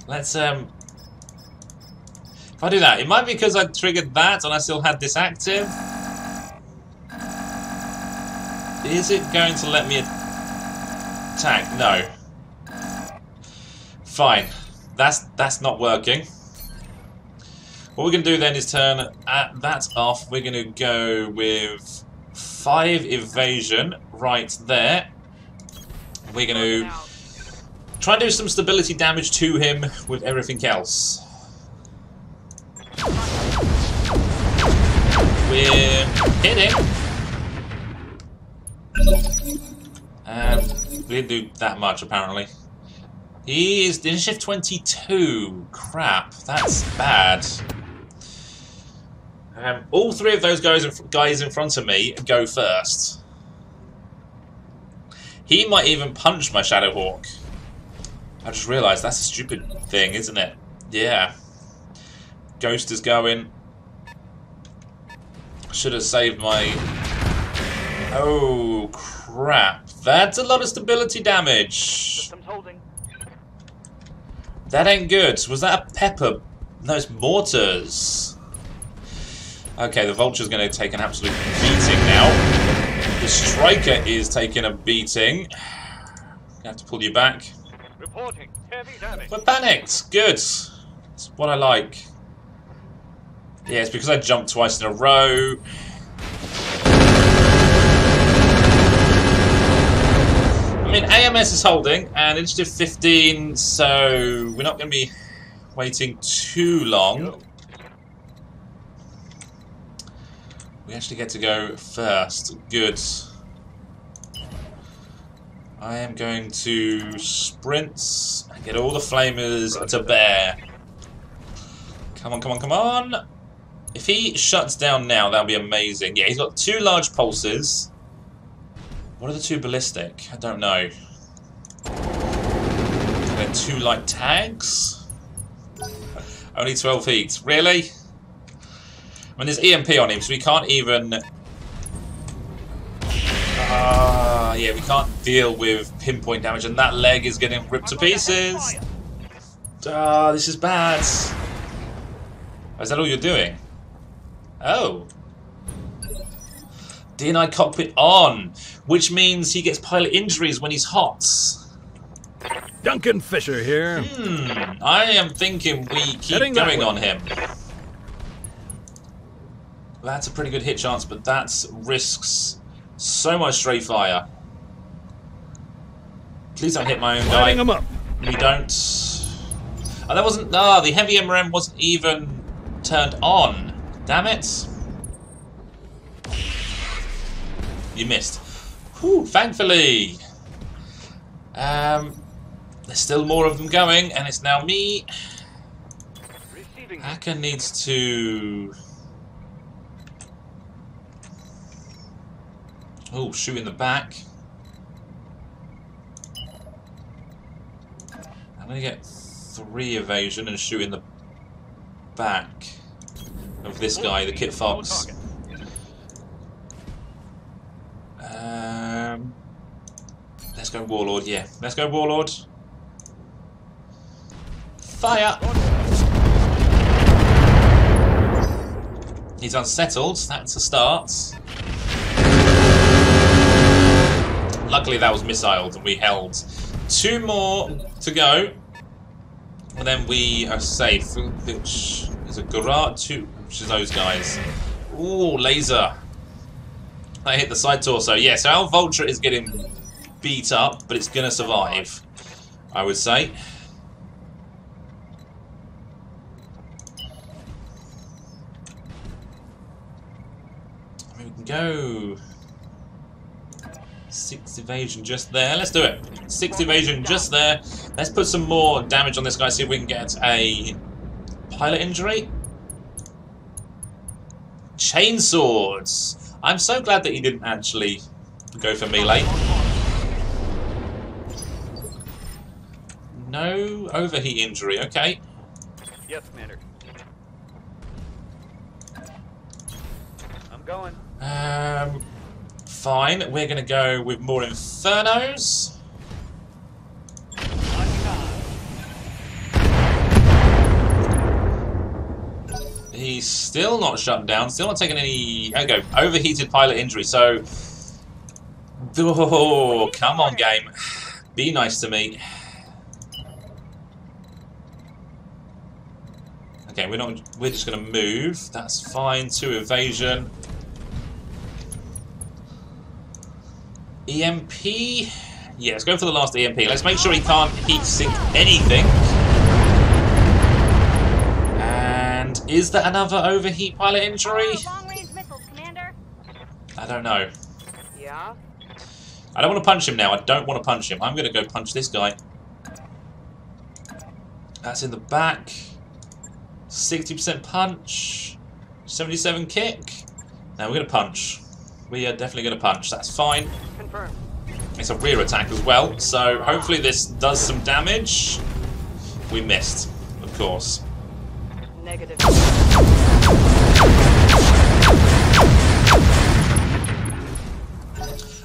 Let's, um... If I do that, it might be because I triggered that and I still had this active. Is it going to let me attack? No. Fine. That's that's not working. What we're going to do then is turn uh, that off. We're going to go with 5 evasion right there. We're going to try and do some stability damage to him with everything else. We're hitting. And we didn't do that much apparently. He is initiative 22. Crap, that's bad. Um, all three of those guys in, guys in front of me go first. He might even punch my Shadowhawk. I just realised that's a stupid thing, isn't it? Yeah. Ghost is going. Should have saved my... Oh, crap. That's a lot of stability damage. Systems holding. That ain't good. Was that a pepper? No, it's mortars. Okay, the Vulture's going to take an absolute beating now. The Striker is taking a beating. I have to pull you back. Reporting. Heavy damage. We're panicked. Good. It's what I like. Yeah, it's because I jumped twice in a row. I mean, AMS is holding, and initiative 15, so we're not going to be waiting too long. We actually get to go first. Good. I am going to sprint and get all the flamers to bear. Come on, come on, come on! If he shuts down now, that'll be amazing. Yeah, he's got two large pulses. What are the two ballistic? I don't know. Then two light tags? Only 12 feet. Really? I mean, there's EMP on him, so we can't even... Ah, yeah, we can't deal with pinpoint damage, and that leg is getting ripped to pieces. Ah, this is bad. Is that all you're doing? Oh. DNI cockpit on, which means he gets pilot injuries when he's hot. Duncan Fisher here. Hmm, I am thinking we keep Heading going on him. That's a pretty good hit chance, but that risks so much stray fire. Please don't hit my own guy. Him up. We don't. Oh, that wasn't. Ah, the heavy MRM wasn't even turned on. Damn it. You missed. Whew, thankfully. Um, there's still more of them going, and it's now me. Hacker needs to. Oh, shoot in the back. I'm gonna get three evasion and shoot in the back of this guy, the Kit Fox. Um, let's go Warlord, yeah. Let's go Warlord. Fire! He's unsettled, that's a start. Luckily that was missiled and we held. Two more to go. And then we are safe, which is a garage, two, which is those guys. Ooh, laser. I hit the side torso. Yeah, so our Vulture is getting beat up, but it's going to survive, I would say. We can go... Six evasion just there. Let's do it. Six evasion just there. Let's put some more damage on this guy, see if we can get a pilot injury. Chainswords. I'm so glad that he didn't actually go for melee. No overheat injury, okay. Yes, Commander. I'm going. Um, fine, we're going to go with more Infernos. He's still not shut down, still not taking any. There go. Overheated pilot injury. So. (laughs) Oh, come on, game. Be nice to me. Okay, we're not. We're just going to move. That's fine. Two evasion. EMP. Yeah, let's go for the last EMP. Let's make sure he can't heat sink anything. And is that another overheat pilot injury? Missiles, I don't know. Yeah? I don't want to punch him now. I don't want to punch him. I'm going to go punch this guy. That's in the back. 60% punch. 77 kick. Now we're going to punch. We are definitely going to punch. That's fine. Confirmed. It's a rear attack as well, so hopefully this does some damage. We missed, of course. Negative.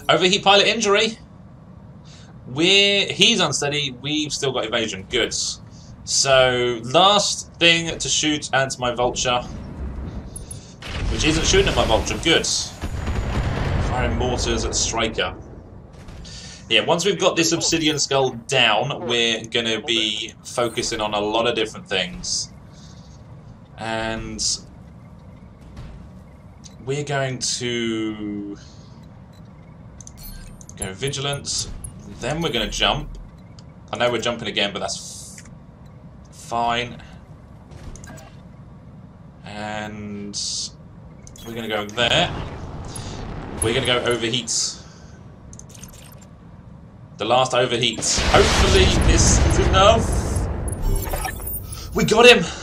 Overheat pilot injury. We're he's unsteady. We've still got evasion. Good. So last thing to shoot at my vulture, which isn't shooting at my vulture. Good. Firing mortars at striker. Yeah, once we've got this obsidian skull down, we're going to be focusing on a lot of different things. And we're going to go vigilance. Then we're going to jump. I know we're jumping again, but that's fine. And we're going to go there. We're going to go Overheat. The last Overheat. Hopefully this is enough. We got him!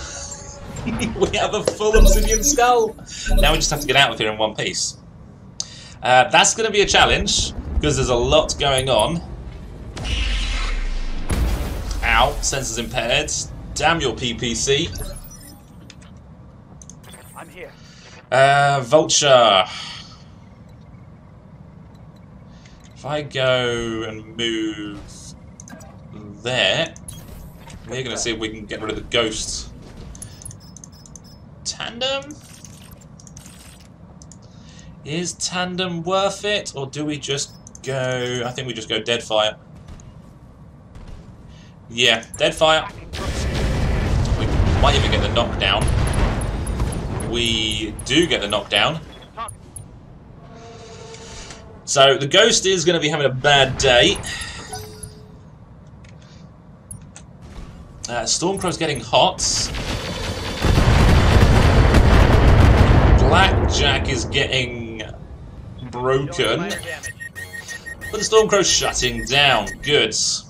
(laughs) we have a full obsidian skull! Now we just have to get out of here in one piece. Uh, that's going to be a challenge, because there's a lot going on. Ow, sensors impaired. Damn your PPC. I'm here. Uh, Vulture. If I go and move there, we're going to see if we can get rid of the ghost. Tandem? Is tandem worth it, or do we just go... I think we just go Deadfire. Yeah, Deadfire. We might even get the knockdown. We do get the knockdown. So the ghost is going to be having a bad day. Uh, Stormcrow's getting hot. Blackjack is getting broken. But the Stormcrow's shutting down. Good. Standing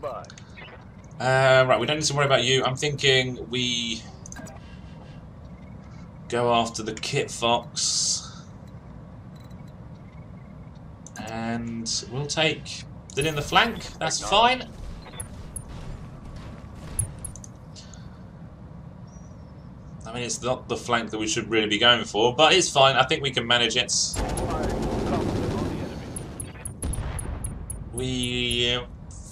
by. Uh, right, we don't need to worry about you. I'm thinking we go after the Kit Fox. And we'll take it in the flank. That's fine. Mean, it's not the flank that we should really be going for, but it's fine. I think we can manage it. We... Uh,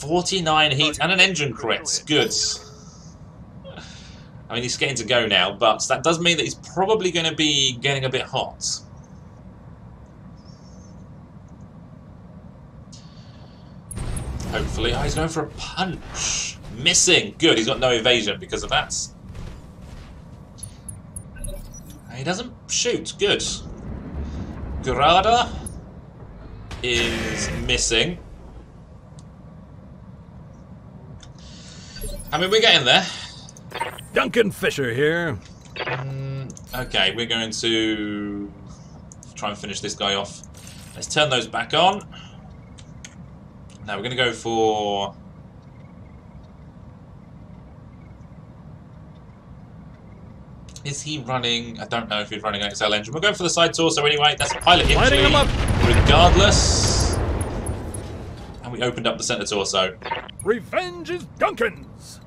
49 heat and an engine crit. Good. I mean, he's getting to go now, but that does mean that he's probably going to be getting a bit hot. Hopefully. Oh, he's going for a punch. Missing. Good, he's got no evasion because of that. He doesn't shoot. Good. Grada is missing. I mean, we're getting there. Duncan Fisher here. Mm, okay, we're going to try and finish this guy off. Let's turn those back on. Now we're going to go for... Is he running? I don't know if he's running an XL engine. We're going for the side torso anyway. That's a pilot Lighting him up. regardless. And we opened up the center torso. Revenge is Duncan's.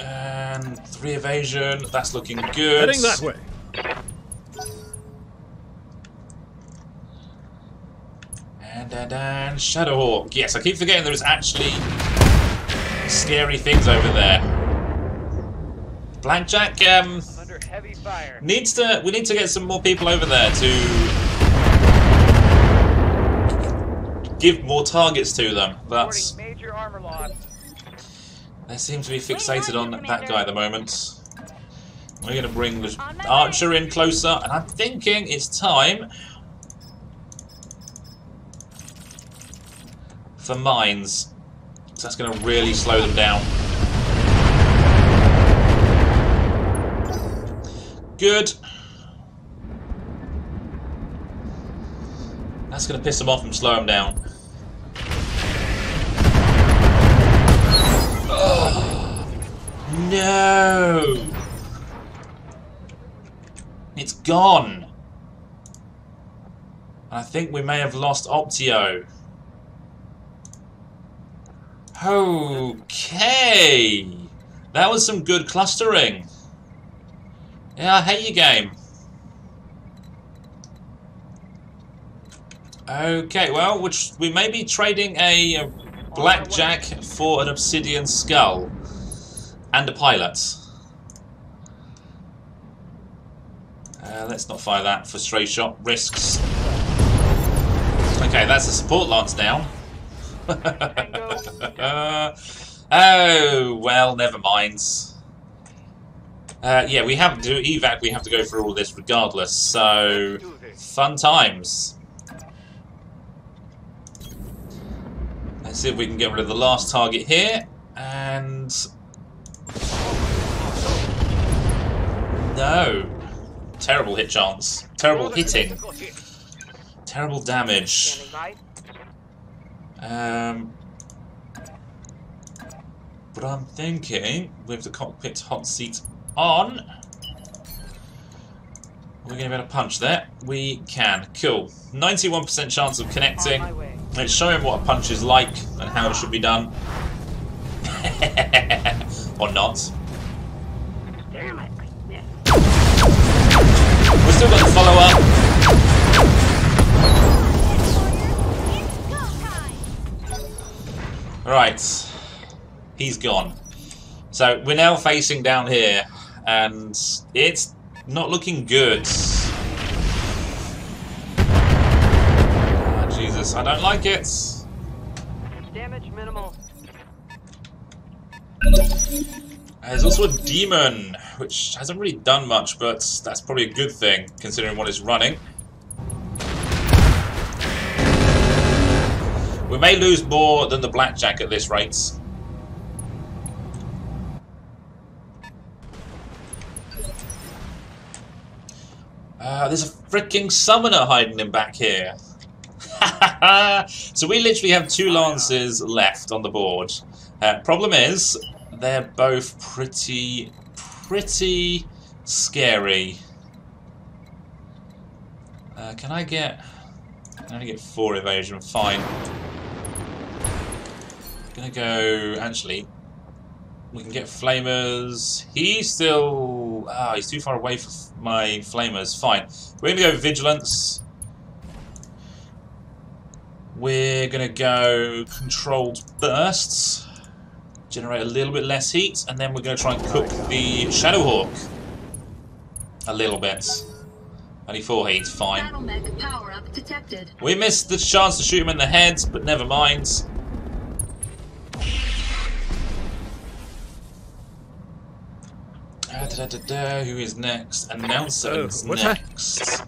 And three evasion. That's looking good. Heading that way. And, and, and Shadowhawk. Yes, I keep forgetting there is actually scary things over there. Blackjack, um, heavy fire. needs to. We need to get some more people over there to give more targets to them. Reporting major armor loss. they seem to be fixated on that guy at the moment. We're going to bring the archer in closer, and I'm thinking it's time for mines. So that's going to really slow them down. Good. That's going to piss them off and slow them down. Oh, no! It's gone! I think we may have lost Optio. Okay! That was some good clustering. Yeah, I hate your game. Okay, well, which we may be trading a, blackjack for an obsidian skull and a pilot. Uh, let's not fire that for stray shot risks. Okay, that's a support lance down. (laughs) (laughs) oh well, never mind. Uh, yeah, we have to evac. We have to go through all this regardless. So fun times. Let's see if we can get rid of the last target here. And no, terrible hit chance. Terrible hitting. Terrible damage. Um, but I'm thinking, with the cockpit hot seat on, we're going to be able to punch there. We can. Cool. 91% chance of connecting. Let's show him what a punch is like and how it should be done. (laughs) or not. Damn it. Yeah. We've still going to follow up. Right. He's gone. So we're now facing down here, and it's not looking good. Ah, Jesus, I don't like it. Damage minimal. There's also a demon, which hasn't really done much, but that's probably a good thing, considering what it's running. We may lose more than the blackjack at this rate. Uh, there's a freaking summoner hiding in back here. (laughs) so we literally have two lances left on the board. Uh, problem is, they're both pretty, pretty scary. Uh, can I get? Can I get four evasion? Fine. Gonna go. Actually, we can get flamers. He's still. Ah, he's too far away for my flamers. Fine. We're gonna go vigilance. We're gonna go controlled bursts. Generate a little bit less heat, and then we're gonna try and cook the Shadowhawk a little bit. Only four heat, fine. Power up detected. We missed the chance to shoot him in the head, but never mind. Da, da, da. Who is next? Announcer is Uh, what's that? next.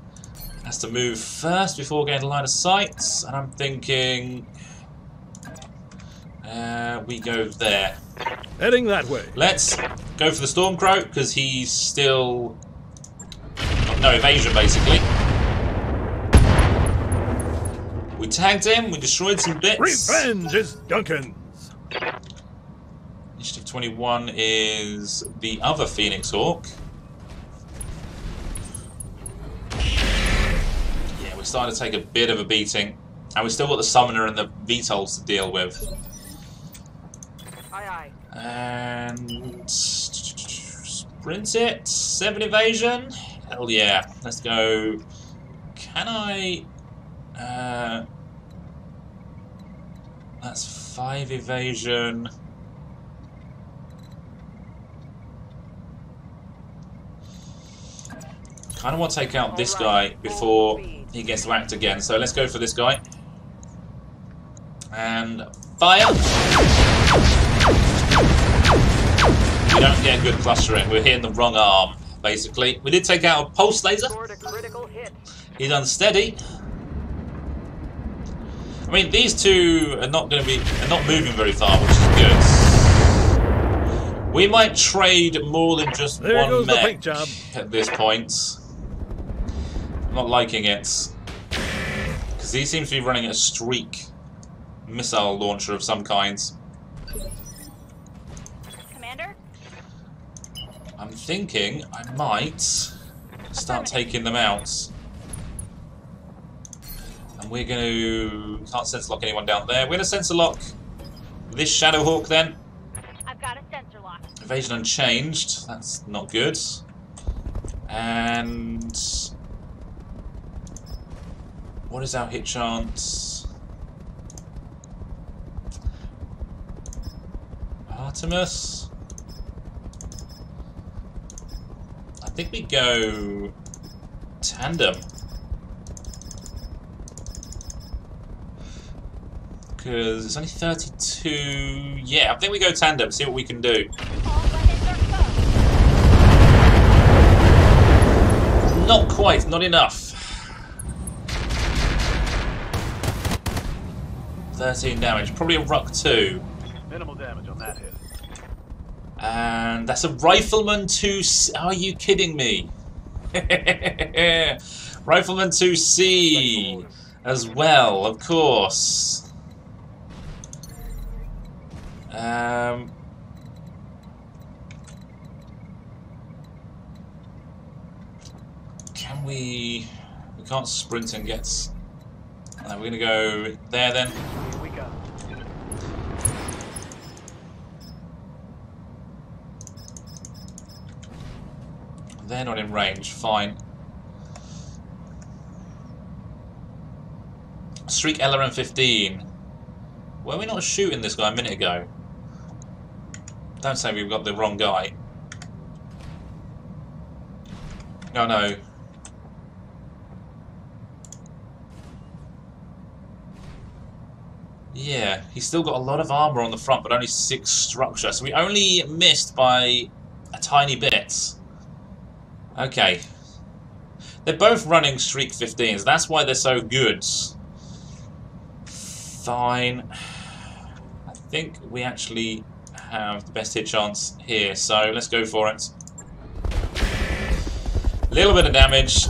Has to move first before getting line of sight, and I'm thinking uh, we go there. Heading that way. Let's go for the Stormcrow because he's still no evasion basically. We tagged him, we destroyed some bits. Revenge is Duncan's. Initiative 21 is the other Phoenix Hawk. Yeah, we're starting to take a bit of a beating. And we've still got the Summoner and the VTOLs to deal with. Aye aye. And sprint it. Seven evasion. Hell yeah. Let's go. Can I? Uh, That's five evasion. Kind of want to take out this guy before he gets whacked again. So let's go for this guy. And fire! We don't get good clustering. We're hitting the wrong arm, basically. We did take out a pulse laser. Scored a critical hit. He's unsteady. I mean, these two are not going to be are not moving very far, which is good. We might trade more than just There one goes the mech job. at this point. I'm not liking it because he seems to be running a streak missile launcher of some kind. Commander? I'm thinking I might start taking them out. And we're going to... Can't sensor lock anyone down there. We're going to sensor lock this Shadowhawk then. I've got a sensor lock. Evasion unchanged. That's not good. And... What is our hit chance? Artemis? I think we go tandem. Because it's only 32. Yeah, I think we go tandem, see what we can do. Not quite, not enough. 13 damage, probably a Ruck 2. Minimal damage on that hit. And that's a Rifleman 2C. Are you kidding me? (laughs) Rifleman 2C as well, of course. Um, can we... We can't sprint and get... No, we're going to go there then. Here we go. They're not in range, fine. Streak LRM-15. Were we not shooting this guy a minute ago? Don't say we've got the wrong guy. No, no. Yeah, he's still got a lot of armor on the front, but only six structure. So we only missed by a tiny bit. Okay. They're both running Streak 15s. That's why they're so good. Fine. I think we actually have the best hit chance here, so let's go for it. A little bit of damage.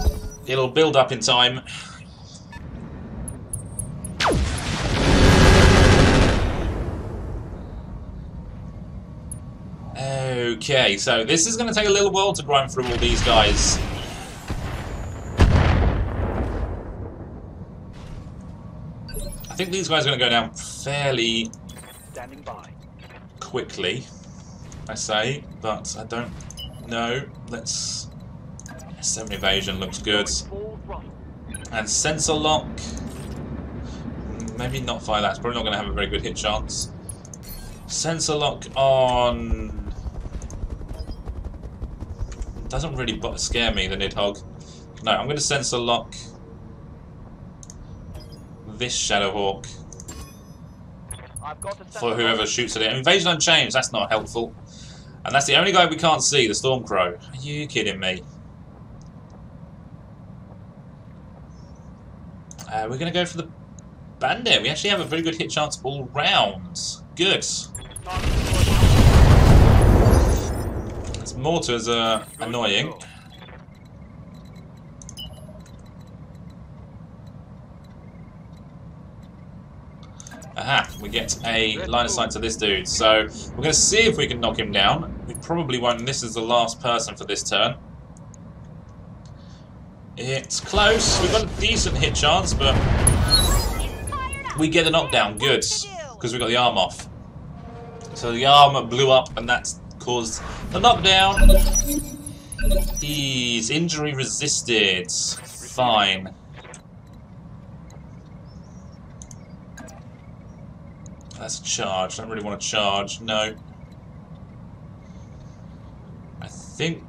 It'll build up in time. Okay, so this is going to take a little while to grind through all these guys. I think these guys are going to go down fairly quickly, I say, but I don't know. Let's... 7 evasion looks good. And sensor lock. Maybe not fire that's probably not going to have a very good hit chance. Sensor lock on. Doesn't really scare me, the Nidhogg. No, I'm going to sensor lock this Shadowhawk I've got a for whoever shoots at it. Evasion Unchanged, that's not helpful. And that's the only guy we can't see, the Stormcrow. Are you kidding me? Uh, we're going to go for the Bandit. We actually have a very good hit chance all round. Good. Mortars are uh, annoying. Aha, we get a line of sight to this dude. So we're going to see if we can knock him down. We probably won't. This is the last person for this turn. It's close. We've got a decent hit chance, but we get the knockdown. Good. Because we got the arm off. So the arm blew up and that's caused the knockdown. He's injury resisted. Fine. That's a charge. Don't really want to charge. No. I think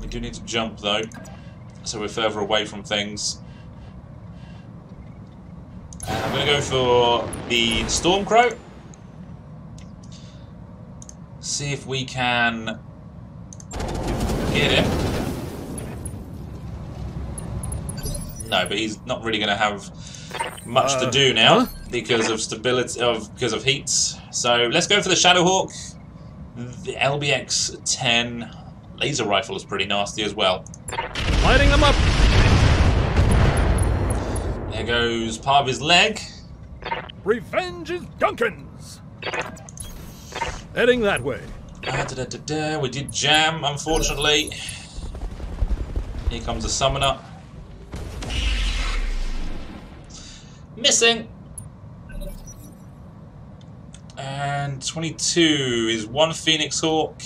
we do need to jump though, so we're further away from things. I'm going to go for the Stormcrow. See if we can get him. No, but he's not really going to have much to uh, do now because of stability of because of heats. So let's go for the Shadowhawk. The LBX 10 laser rifle is pretty nasty as well. Lighting them up. There goes part of his leg. Revenge is Duncan's. Heading that way. Da, da, da. We did jam, unfortunately. Here comes the summoner. Missing. And 22 is one Phoenix Hawk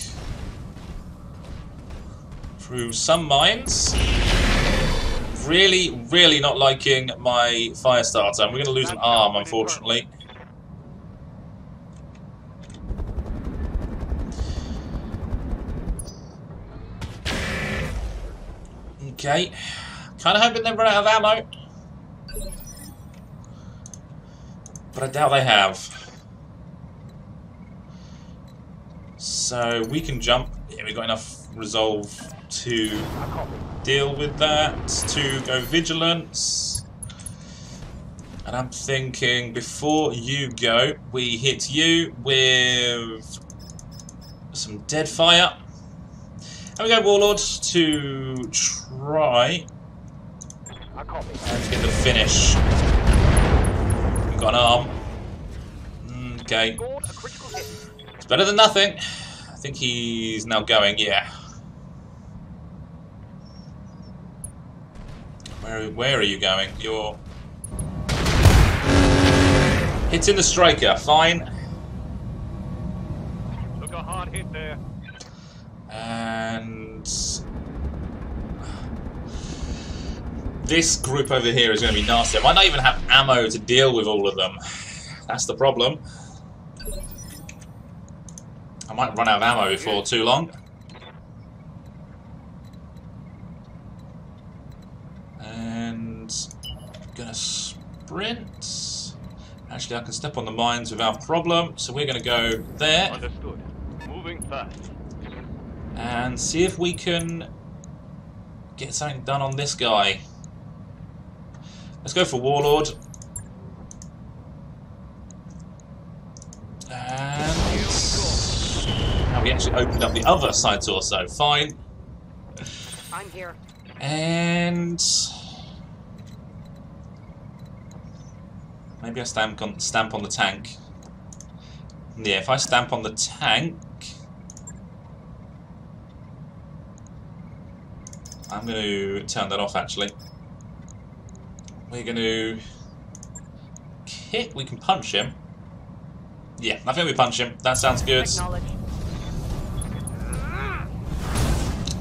through some mines. Really, really not liking my fire starter. And we're going to lose an arm, unfortunately. Okay. Kind of hoping they run out of ammo. But I doubt they have. So we can jump. Yeah, we've got enough resolve to deal with that. To go vigilance. And I'm thinking before you go, we hit you with some dead fire. And we go Warlord to try and get the finish. We've got an arm. Mm, Okay. It's better than nothing. I think he's now going, yeah. Where, where are you going? You're... Hitting the striker, fine. Took a hard hit there. And this group over here is going to be nasty. I might not even have ammo to deal with all of them. (sighs) That's the problem. I might run out of ammo before too long. And I'm gonna sprint. Actually, I can step on the mines without problem. So we're gonna go there Understood. Moving fast. and see if we can get something done on this guy. Let's go for Warlord. And now we actually opened up the other side torso. Fine. I'm here. And maybe I stamp on stamp on the tank. Yeah, if I stamp on the tank, I'm going to turn that off. Actually, we're going to kick. We can punch him. Yeah, I think we punch him. That sounds good.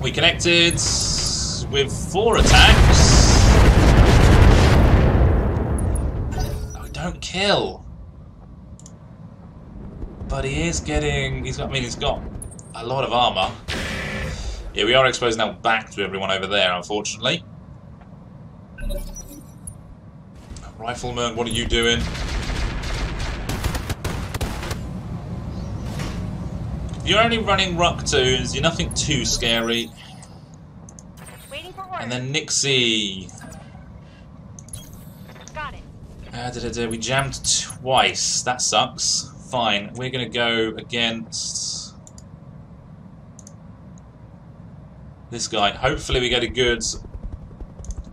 We connected with four attacks. Oh, don't kill. But he is getting. He's got. I mean, he's got a lot of armor. Yeah, we are exposed now back to everyone over there, unfortunately. Rifleman, what are you doing? You're only running ruck Rucktoons, you're nothing too scary. Waiting for orders. And then Nixie. Got it. Uh, da, da, da, we jammed twice. That sucks. Fine. We're going to go against this guy. Hopefully we get a good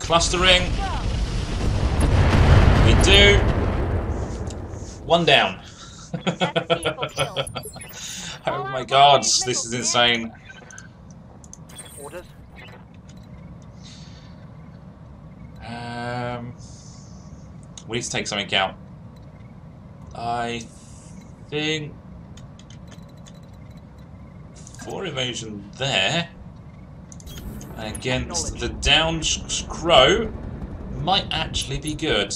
clustering. Go. Do. One down. That's a vehicle kill. oh my god, this is insane. Orders. Um, we need to take something out. I think four evasion there against the down crow might actually be good.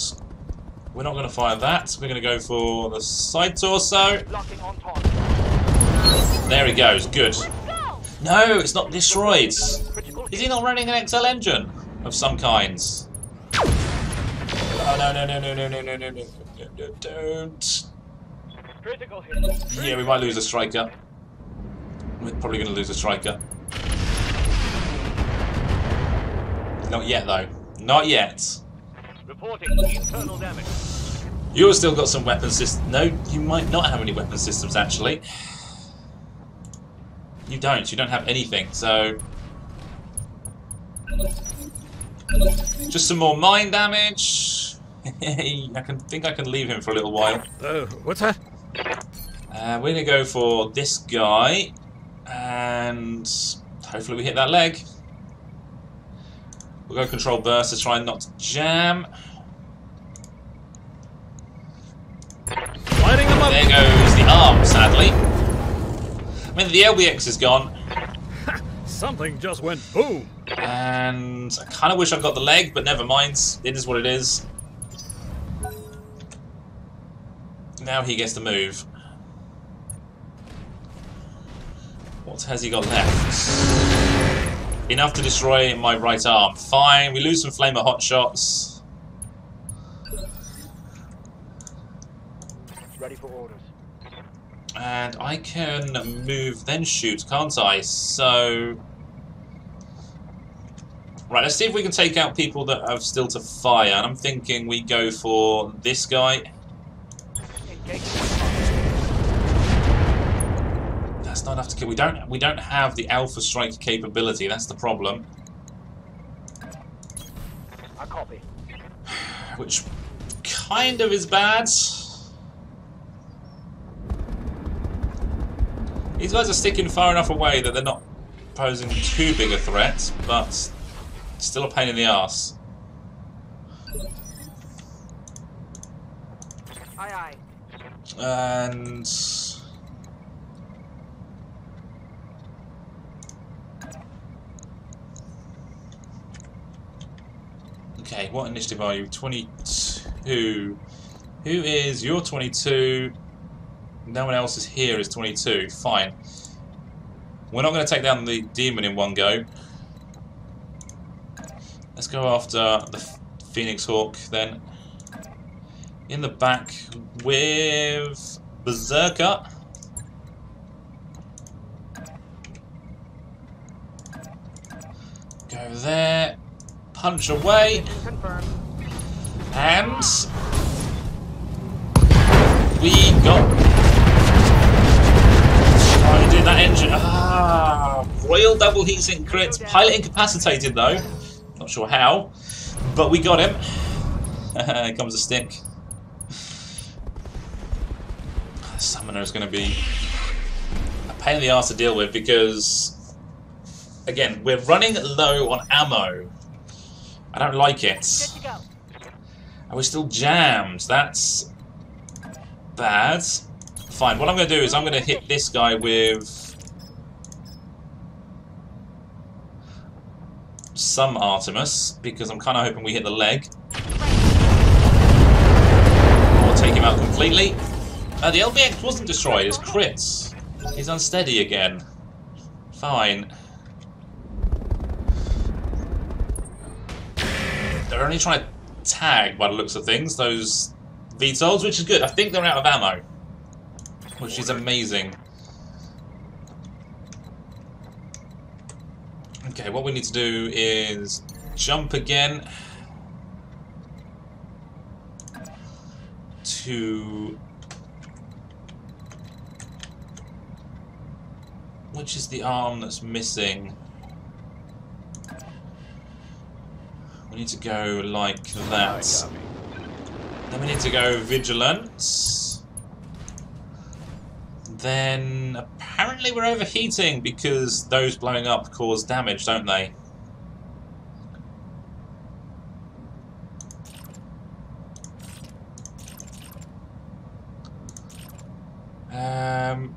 We're not going to fire that. We're going to go for the side torso. There he goes. Good. No, it's not destroyed. Is he not running an XL engine of some kinds? Oh no no no no no no no no no no don't. Yeah, we might lose a striker. We're probably going to lose a striker. Not yet though. Not yet. Reporting internal damage. You've still got some weapon systems. No, you might not have any weapon systems actually. You don't. You don't have anything. So just some more mine damage. (laughs) I can think I can leave him for a little while. Uh, what's that? Uh, we're gonna go for this guy, and hopefully we hit that leg. We'll go control burst to try and not to jam. Lighting them up. There goes the arm, sadly. I mean, the LBX is gone, (laughs) Something just went boom. and I kind of wish I got the leg, but never mind. It is what it is. Now he gets to move. What has he got left? Enough to destroy my right arm. Fine, we lose some flamer hot shots. Ready for orders. And I can move, then shoot, can't I? So... Right, let's see if we can take out people that have still to fire. And I'm thinking we go for this guy. Engaging. That's not enough to kill. We don't. We don't have the Alpha Strike capability. That's the problem. I copy. Which kind of is bad. These guys are sticking far enough away that they're not posing too big a threat, but still a pain in the ass. Aye, aye. And okay, what initiative are you? Twenty-two. Who is you're twenty-two? No one else is here. Is twenty-two? Fine. We're not going to take down the demon in one go. Let's go after the Phoenix Hawk then in the back with Berserker. Go there, punch away, and we got. Oh, that engine. Ah, Royal double heatsink crits. Pilot incapacitated though. Not sure how, but we got him. (laughs) Here comes a stick. Summoner is going to be a pain in the ass to deal with because, again, we're running low on ammo. I don't like it. And we're still jammed. That's bad. Fine. What I'm going to do is I'm going to hit this guy with some Artemis because I'm kind of hoping we hit the leg. Or take him out completely. Uh, the LBX wasn't destroyed, it's crits. He's unsteady again. Fine. They're only trying to tag by the looks of things, those VTOLs, which is good. I think they're out of ammo. Which is amazing. Okay, what we need to do is jump again to which is the arm that's missing. Need to go like that. Then we need to go vigilance. Then apparently we're overheating because those blowing up cause damage, don't they? Um,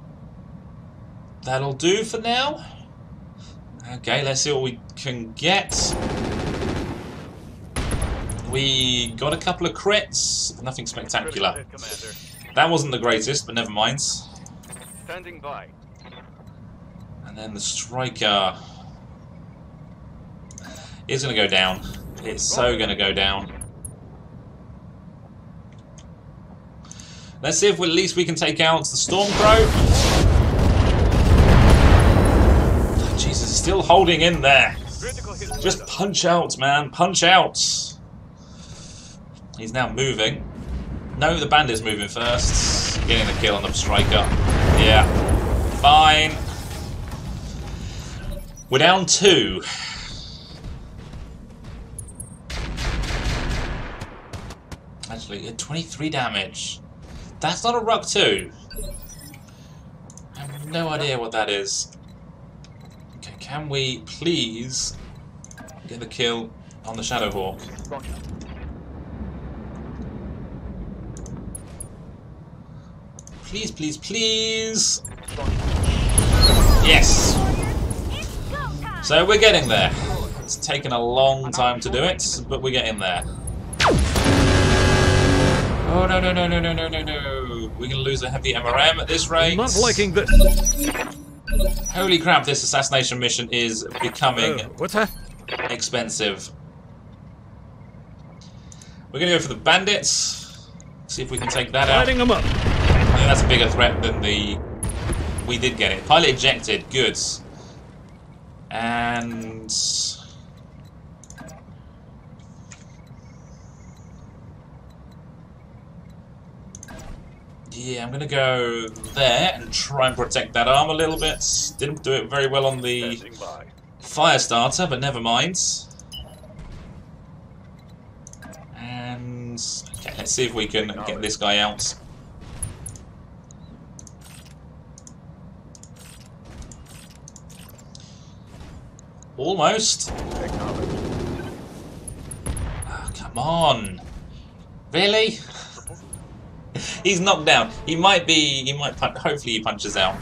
that'll do for now. Okay, let's see what we can get. We got a couple of crits, nothing spectacular. That wasn't the greatest, but never mind. Standing by. And then the striker is going to go down. It's so going to go down. Let's see if we, at least we can take out the Stormcrow. Jesus, still holding in there. Just punch out, man. Punch out. He's now moving. No, the bandit's moving first. Getting the kill on the striker. Yeah. Fine. We're down two. Actually, he 23 damage. That's not a Ruck 2. I have no idea what that is. Okay, can we please get the kill on the Shadowhawk? Please, please, please! Yes! It's go time. So we're getting there. It's taken a long time to do it, but we're getting there. Oh no no no no no no no no! We're gonna lose a heavy MRM at this rate. Not liking this. Holy crap! This assassination mission is becoming Uh, what's that? expensive. We're gonna go for the bandits. See if we can take that out. Lighting them up. Think that's a bigger threat than the. We did get it. Pilot ejected. Good. And. Yeah, I'm gonna go there and try and protect that arm a little bit. Didn't do it very well on the fire starter, but never mind. And okay, let's see if we can get this guy out. Almost. Ah, come on. Really? (laughs) He's knocked down. He might be. He might. Punch, hopefully, he punches out.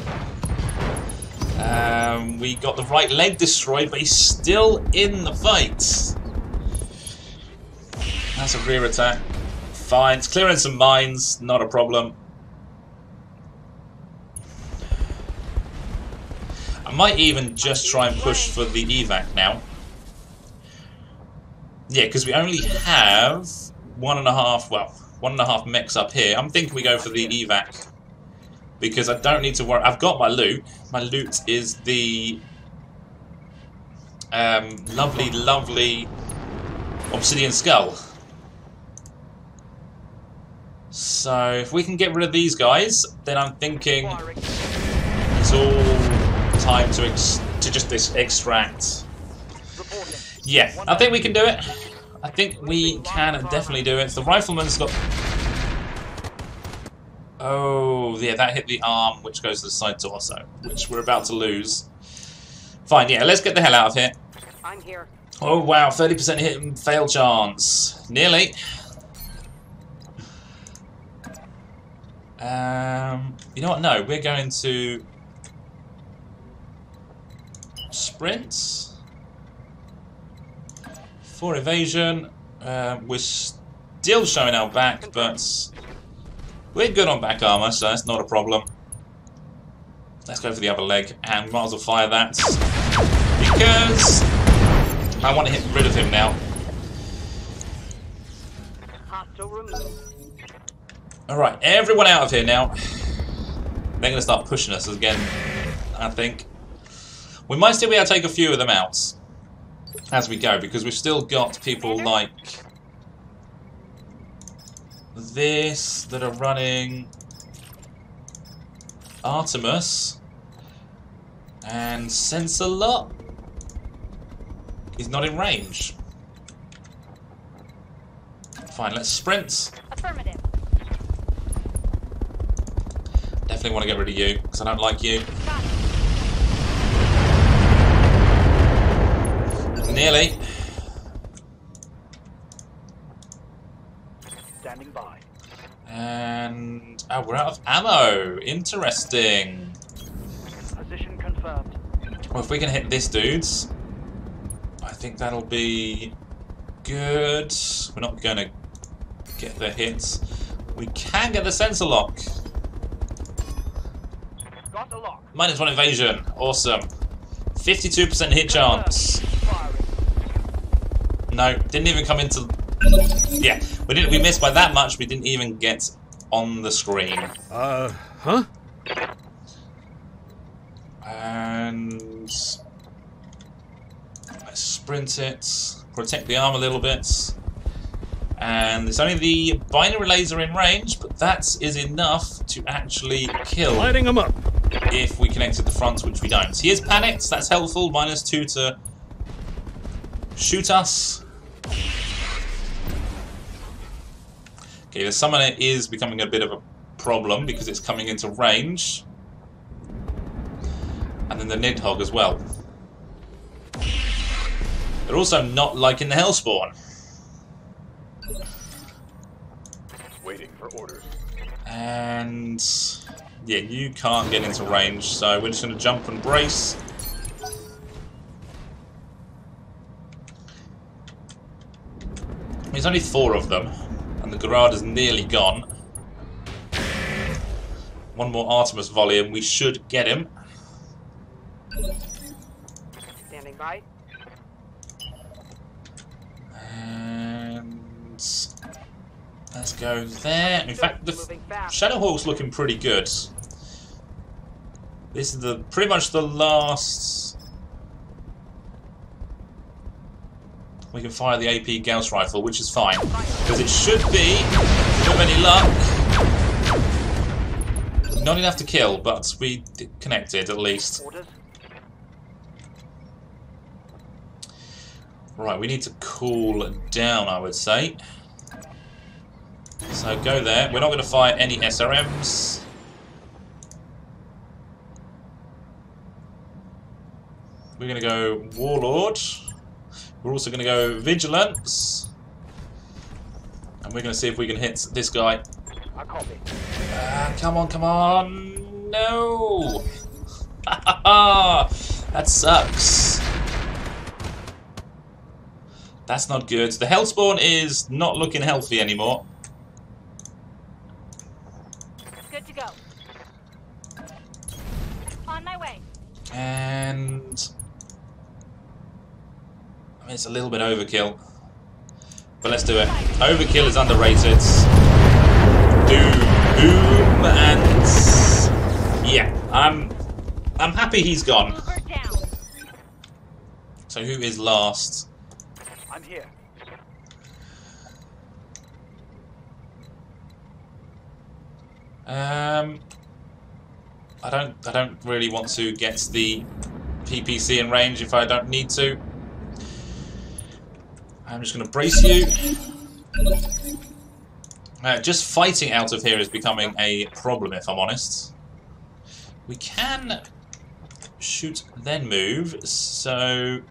Um, we got the right leg destroyed, but he's still in the fight. That's a rear attack. Fine. It's clearing some mines. Not a problem. Might even just try and push for the evac now. Yeah, because we only have one and a half, well, one and a half mechs up here. I'm thinking we go for the evac. Because I don't need to worry. I've got my loot. My loot is the um, lovely, lovely obsidian skull. So if we can get rid of these guys, then I'm thinking it's all time to ex to just this extract. Yeah, I think we can do it. I think we can definitely do it. The rifleman's got. Oh, yeah, that hit the arm, which goes to the side torso, which we're about to lose. Fine, yeah, let's get the hell out of here. I'm here. Oh, wow, 30% hit and fail chance. Nearly. Um, you know what? No, we're going to sprint for evasion. Um, we're still showing our back, but we're good on back armor, so that's not a problem. Let's go for the other leg, and might as well fire that because I want to hit rid of him now. Alright, everyone out of here now. They're going to start pushing us again, I think. We might still be able to take a few of them out as we go, because we've still got people like this that are running Artemis and sensor lock is not in range. Fine, let's sprint. Affirmative. Definitely want to get rid of you, because I don't like you. Got it. Nearly. Standing by. And... Oh, we're out of ammo. Interesting. Position confirmed. Well, if we can hit this dude's, I think that'll be good. We're not going to get the hits. We can get the sensor lock. Got the lock. Minus one evasion. Awesome. 52% hit chance. No, didn't even come into. Yeah, we didn't. We missed by that much. We didn't even get on the screen. Uh, huh? And let's sprint it, protect the arm a little bit. And there's only the binary laser in range, but that is enough to actually kill Lighting them up. if we connected the front, which we don't. He is panicked, that's helpful, minus two to shoot us. Okay, the summoner is becoming a bit of a problem because it's coming into range. And then the Nidhogg as well. They're also not liking the Hellspawn. Waiting for orders. And yeah, you can't get into range, so we're just going to jump and brace. There's only four of them, and the Garad is nearly gone. One more Artemis volley, and we should get him. Standing by. And let's go there. In fact, the Shadowhawk's looking pretty good. This is the pretty much the last. We can fire the AP Gauss rifle, which is fine because it should be, have any luck, not enough to kill, but we connected at least. Right, we need to cool down, I would say. So go there. We're not going to fire any SRMs. We're going to go Warlord. We're also going to go Vigilance. And we're going to see if we can hit this guy. I copy. Ah, come on, come on. No. (laughs) that sucks. That's not good. The Hellspawn is not looking healthy anymore. Good to go. On my way. And... It's a little bit overkill. But let's do it. Overkill is underrated. Doom. Boom. And... Yeah. I'm... I'm happy he's gone. So who is last? I'm here. Um, I don't. I don't really want to get the PPC in range if I don't need to. I'm just going to brace you. Uh, just fighting out of here is becoming a problem, if I'm honest. We can shoot, then move. So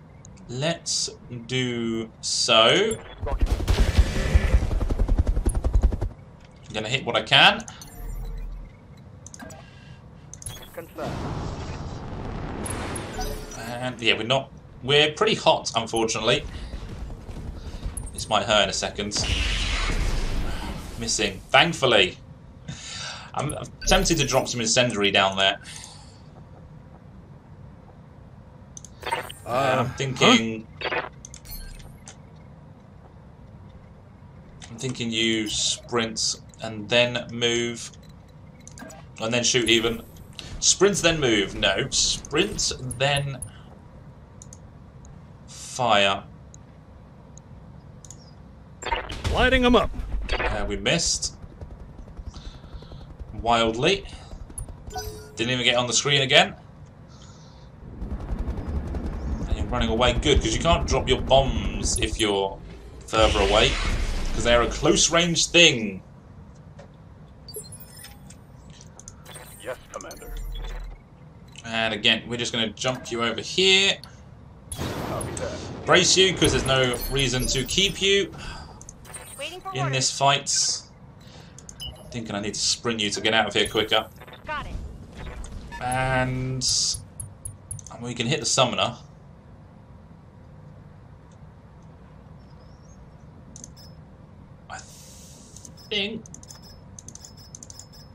let's do so. I'm going to hit what I can. And yeah, we're not. We're pretty hot, unfortunately. This might hurt in a second. Missing. Thankfully. I'm, I'm tempted to drop some incendiary down there. Uh, I'm thinking. I'm thinking you sprint and then move. And then shoot even. Sprint then move. No. Sprint then fire. Lighting them up. Uh, we missed. Wildly. Didn't even get on the screen again. And you're running away. Good, because you can't drop your bombs if you're further away. Because they're a close range thing. Yes, Commander. And again, we're just going to jump you over here. Copy that. Brace you, because there's no reason to keep you Waiting for in this fight. Thinking I need to sprint you to get out of here quicker. Got it. And, and we can hit the summoner. I think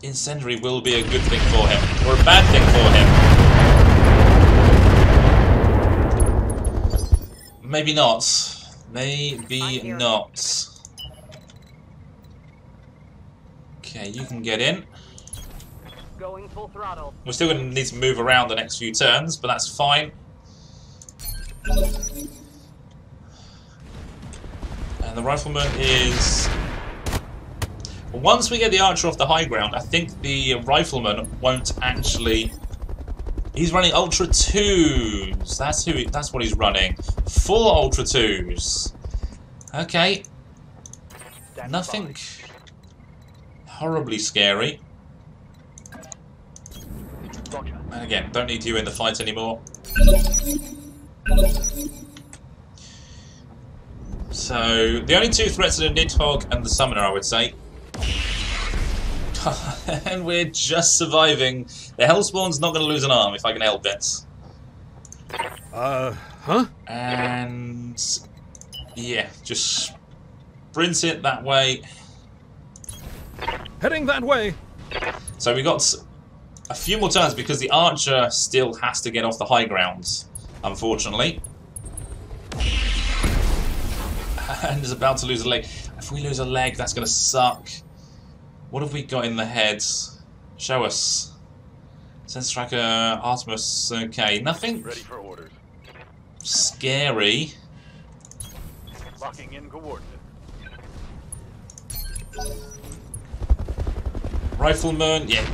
incendiary will be a good thing for him, or a bad thing for him. Maybe not. Maybe not. Okay, you can get in. Going full throttle. We're still going to need to move around the next few turns, but that's fine. And the rifleman is... Once we get the archer off the high ground, I think the rifleman won't actually... He's running Ultra 2s. That's who. He, that's what he's running. Full Ultra 2s. Okay. Stand Nothing by. Horribly scary. And again, don't need you in the fight anymore. So, the only two threats are the Nidhogg and the Summoner, I would say. (laughs) and we're just surviving. The Hellspawn's not going to lose an arm if I can help it. Uh, huh? And... Yeah, just sprint it that way. Heading that way. So we got a few more turns because the archer still has to get off the high grounds, unfortunately. And is about to lose a leg. If we lose a leg, that's going to suck. What have we got in the head? Show us. Sense tracker, Artemis. Okay, nothing Ready for orders. scary. Locking in coordinates. Rifleman, yeah.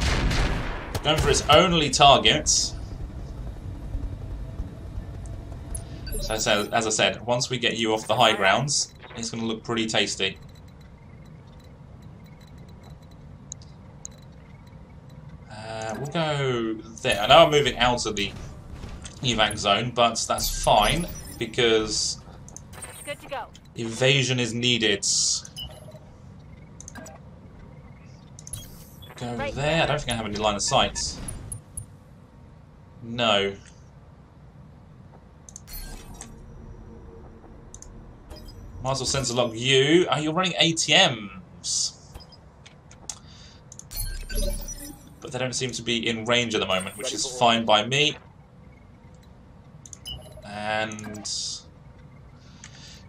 Going for its only targets. So as I, as I said, once we get you off the high grounds, it's going to look pretty tasty. Uh, we'll go there. I know I'm moving out of the evac zone, but that's fine because Good to go. evasion is needed. Go Right. there. I don't think I have any line of sight. No. Might as well sensor lock you. Oh, you're running ATMs. But they don't seem to be in range at the moment, which is fine by me. And...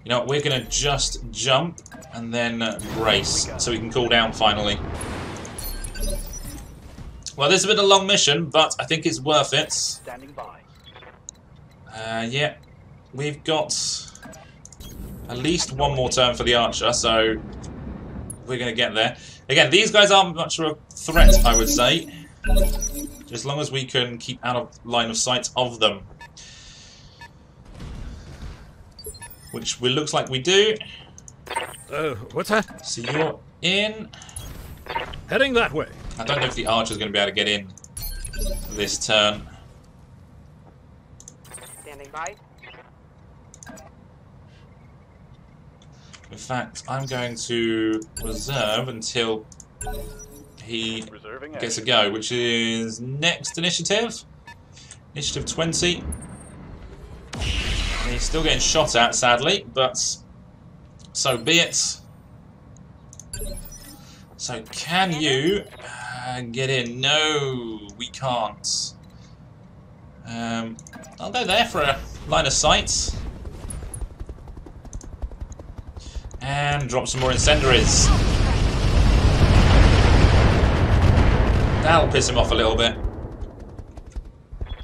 You know what, we're going to just jump and then uh, brace so we can cool down finally. Well, this has been a long mission, but I think it's worth it. Standing by. Uh, yeah, we've got at least one more turn for the archer, so we're going to get there. Again, these guys aren't much of a threat, I would say. As long as we can keep out of line of sight of them. Which we, looks like we do. Uh, what's that? So you're in. Heading that way. I don't know if the archer's going to be able to get in this turn. Standing by. In fact, I'm going to reserve until he gets a go, which is next initiative. Initiative 20. And he's still getting shot at, sadly, but so be it. So can you uh, get in? No, we can't. Um, I'll go there for a line of sight. And drop some more incendiaries. That'll piss him off a little bit.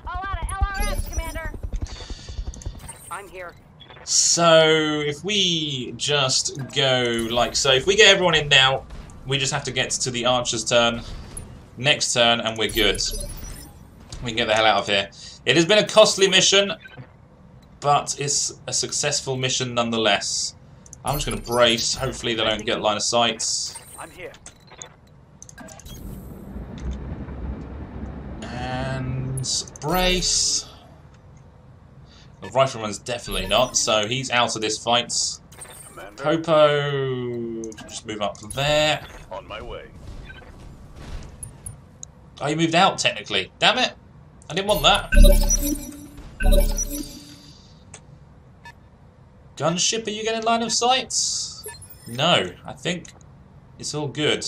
All out of LRS, Commander. I'm here. So, if we just go like so, if we get everyone in now, we just have to get to the archer's turn, next turn, and we're good. We can get the hell out of here. It has been a costly mission, but it's a successful mission nonetheless. I'm just going to brace. Hopefully they don't get line of sight. I'm here. And brace. The rifleman's definitely not, so he's out of this fight. Commander, Popo, just move up there. on my way. Oh, you moved out technically. Damn it! I didn't want that. Gunship, are you getting line of sight? No, I think It's all good.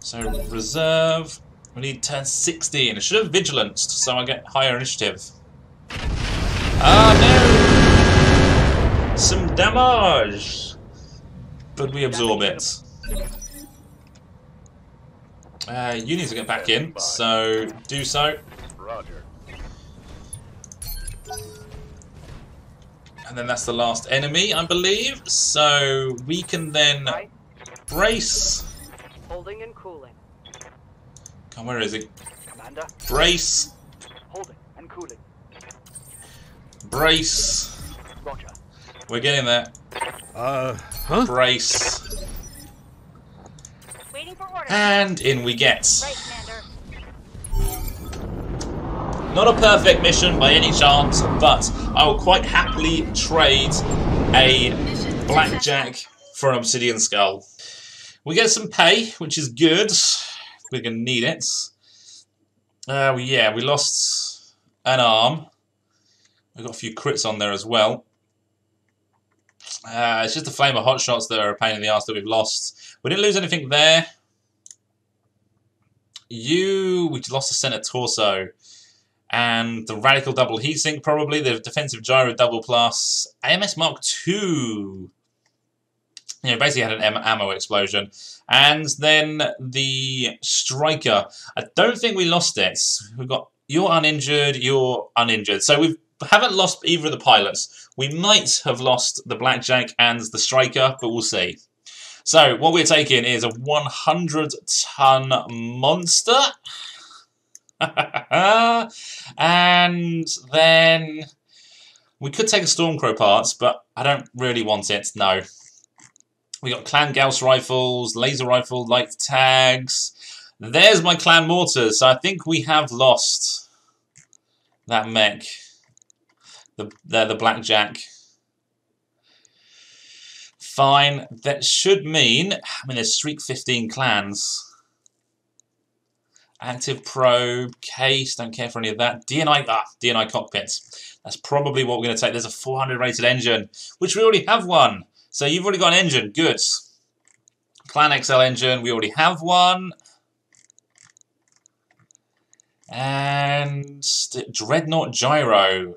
So, reserve. We need turn 16. I should have vigilanced so I get higher initiative. Ah, no! Some damage! But we absorb it. Uh, you need to get back in, so do so. Roger. And then that's the last enemy, I believe. So we can then Right? brace. Holding and cooling. Come, where is he? Commander, Brace, holding and cooling. brace. Roger. We're getting there. Uh, huh? Brace. Waiting for orders. And in we get. Not a perfect mission by any chance, but I will quite happily trade a blackjack for an obsidian skull. We get some pay, which is good. We're going to need it. Uh, yeah, we lost an arm. We've got a few crits on there as well. Uh, it's just the flame of hot shots that are a pain in the ass that we've lost. We didn't lose anything there. You, we lost the center torso and the radical double heatsink probably, the defensive gyro double plus, AMS Mark II. You know, basically had an ammo explosion. And then the striker. I don't think we lost it. We've got you're uninjured, you're uninjured. So we haven't lost either of the pilots. We might have lost the blackjack and the striker, but we'll see. So what we're taking is a 100 ton monster. (laughs) and then we could take a Stormcrow parts, but I don't really want it, no. We got Clan Gauss rifles, laser rifle, light tags. There's my Clan mortars, so I think we have lost that mech. The, the, the Blackjack. Fine, that should mean, I mean, there's Streak 15 clans. Active probe, case, don't care for any of that. DNI, ah, DNI cockpits. That's probably what we're going to take. There's a 400 rated engine, which we already have one. So you've already got an engine, good. Clan XL engine, we already have one. And Dreadnought Gyro.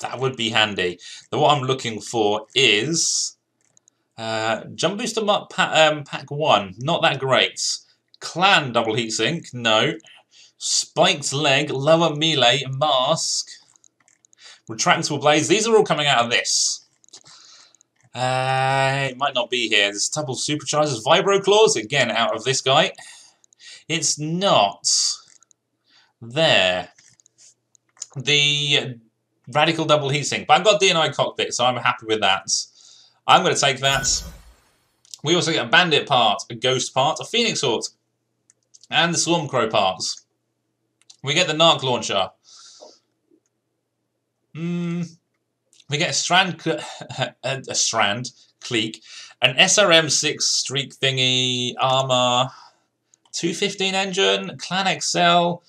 That would be handy. The what I'm looking for is uh, Jump Booster Mark pa um, Pack 1. Not that great. Clan double heatsink, no. Spiked leg, lower melee, mask, retractable blades. These are all coming out of this. Uh, it might not be here. There's double superchargers, vibro claws again out of this guy. It's not there. The radical double heatsink, but I've got DNI cockpit, so I'm happy with that. I'm going to take that. We also get a bandit part, a ghost part, a phoenix sword, and the Stormcrow parts. We get the Narc launcher. Mm, we get a strand, (laughs) a, a strand, clique, an SRM6 streak thingy, armor, 215 engine, Clan XL.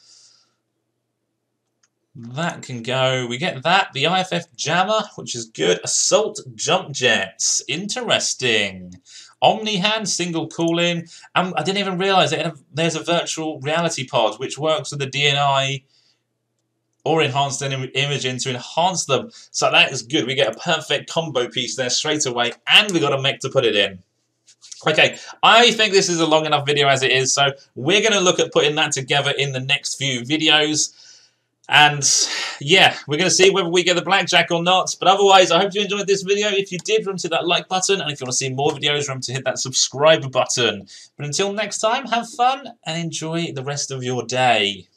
That can go. We get that. The IFF Jammer, which is good. Assault Jump Jets. Interesting. Omni Hand, single cooling. Um, I didn't even realise that there's a virtual reality pod which works with the DNI or enhanced Im imaging to enhance them. So that is good. We get a perfect combo piece there straight away, and we got a mech to put it in. Okay, I think this is a long enough video as it is, so we're going to look at putting that together in the next few videos. And yeah, we're going to see whether we get the blackjack or not. But otherwise, I hope you enjoyed this video. If you did, remember to hit that like button. And if you want to see more videos, remember to hit that subscribe button. But until next time, have fun and enjoy the rest of your day.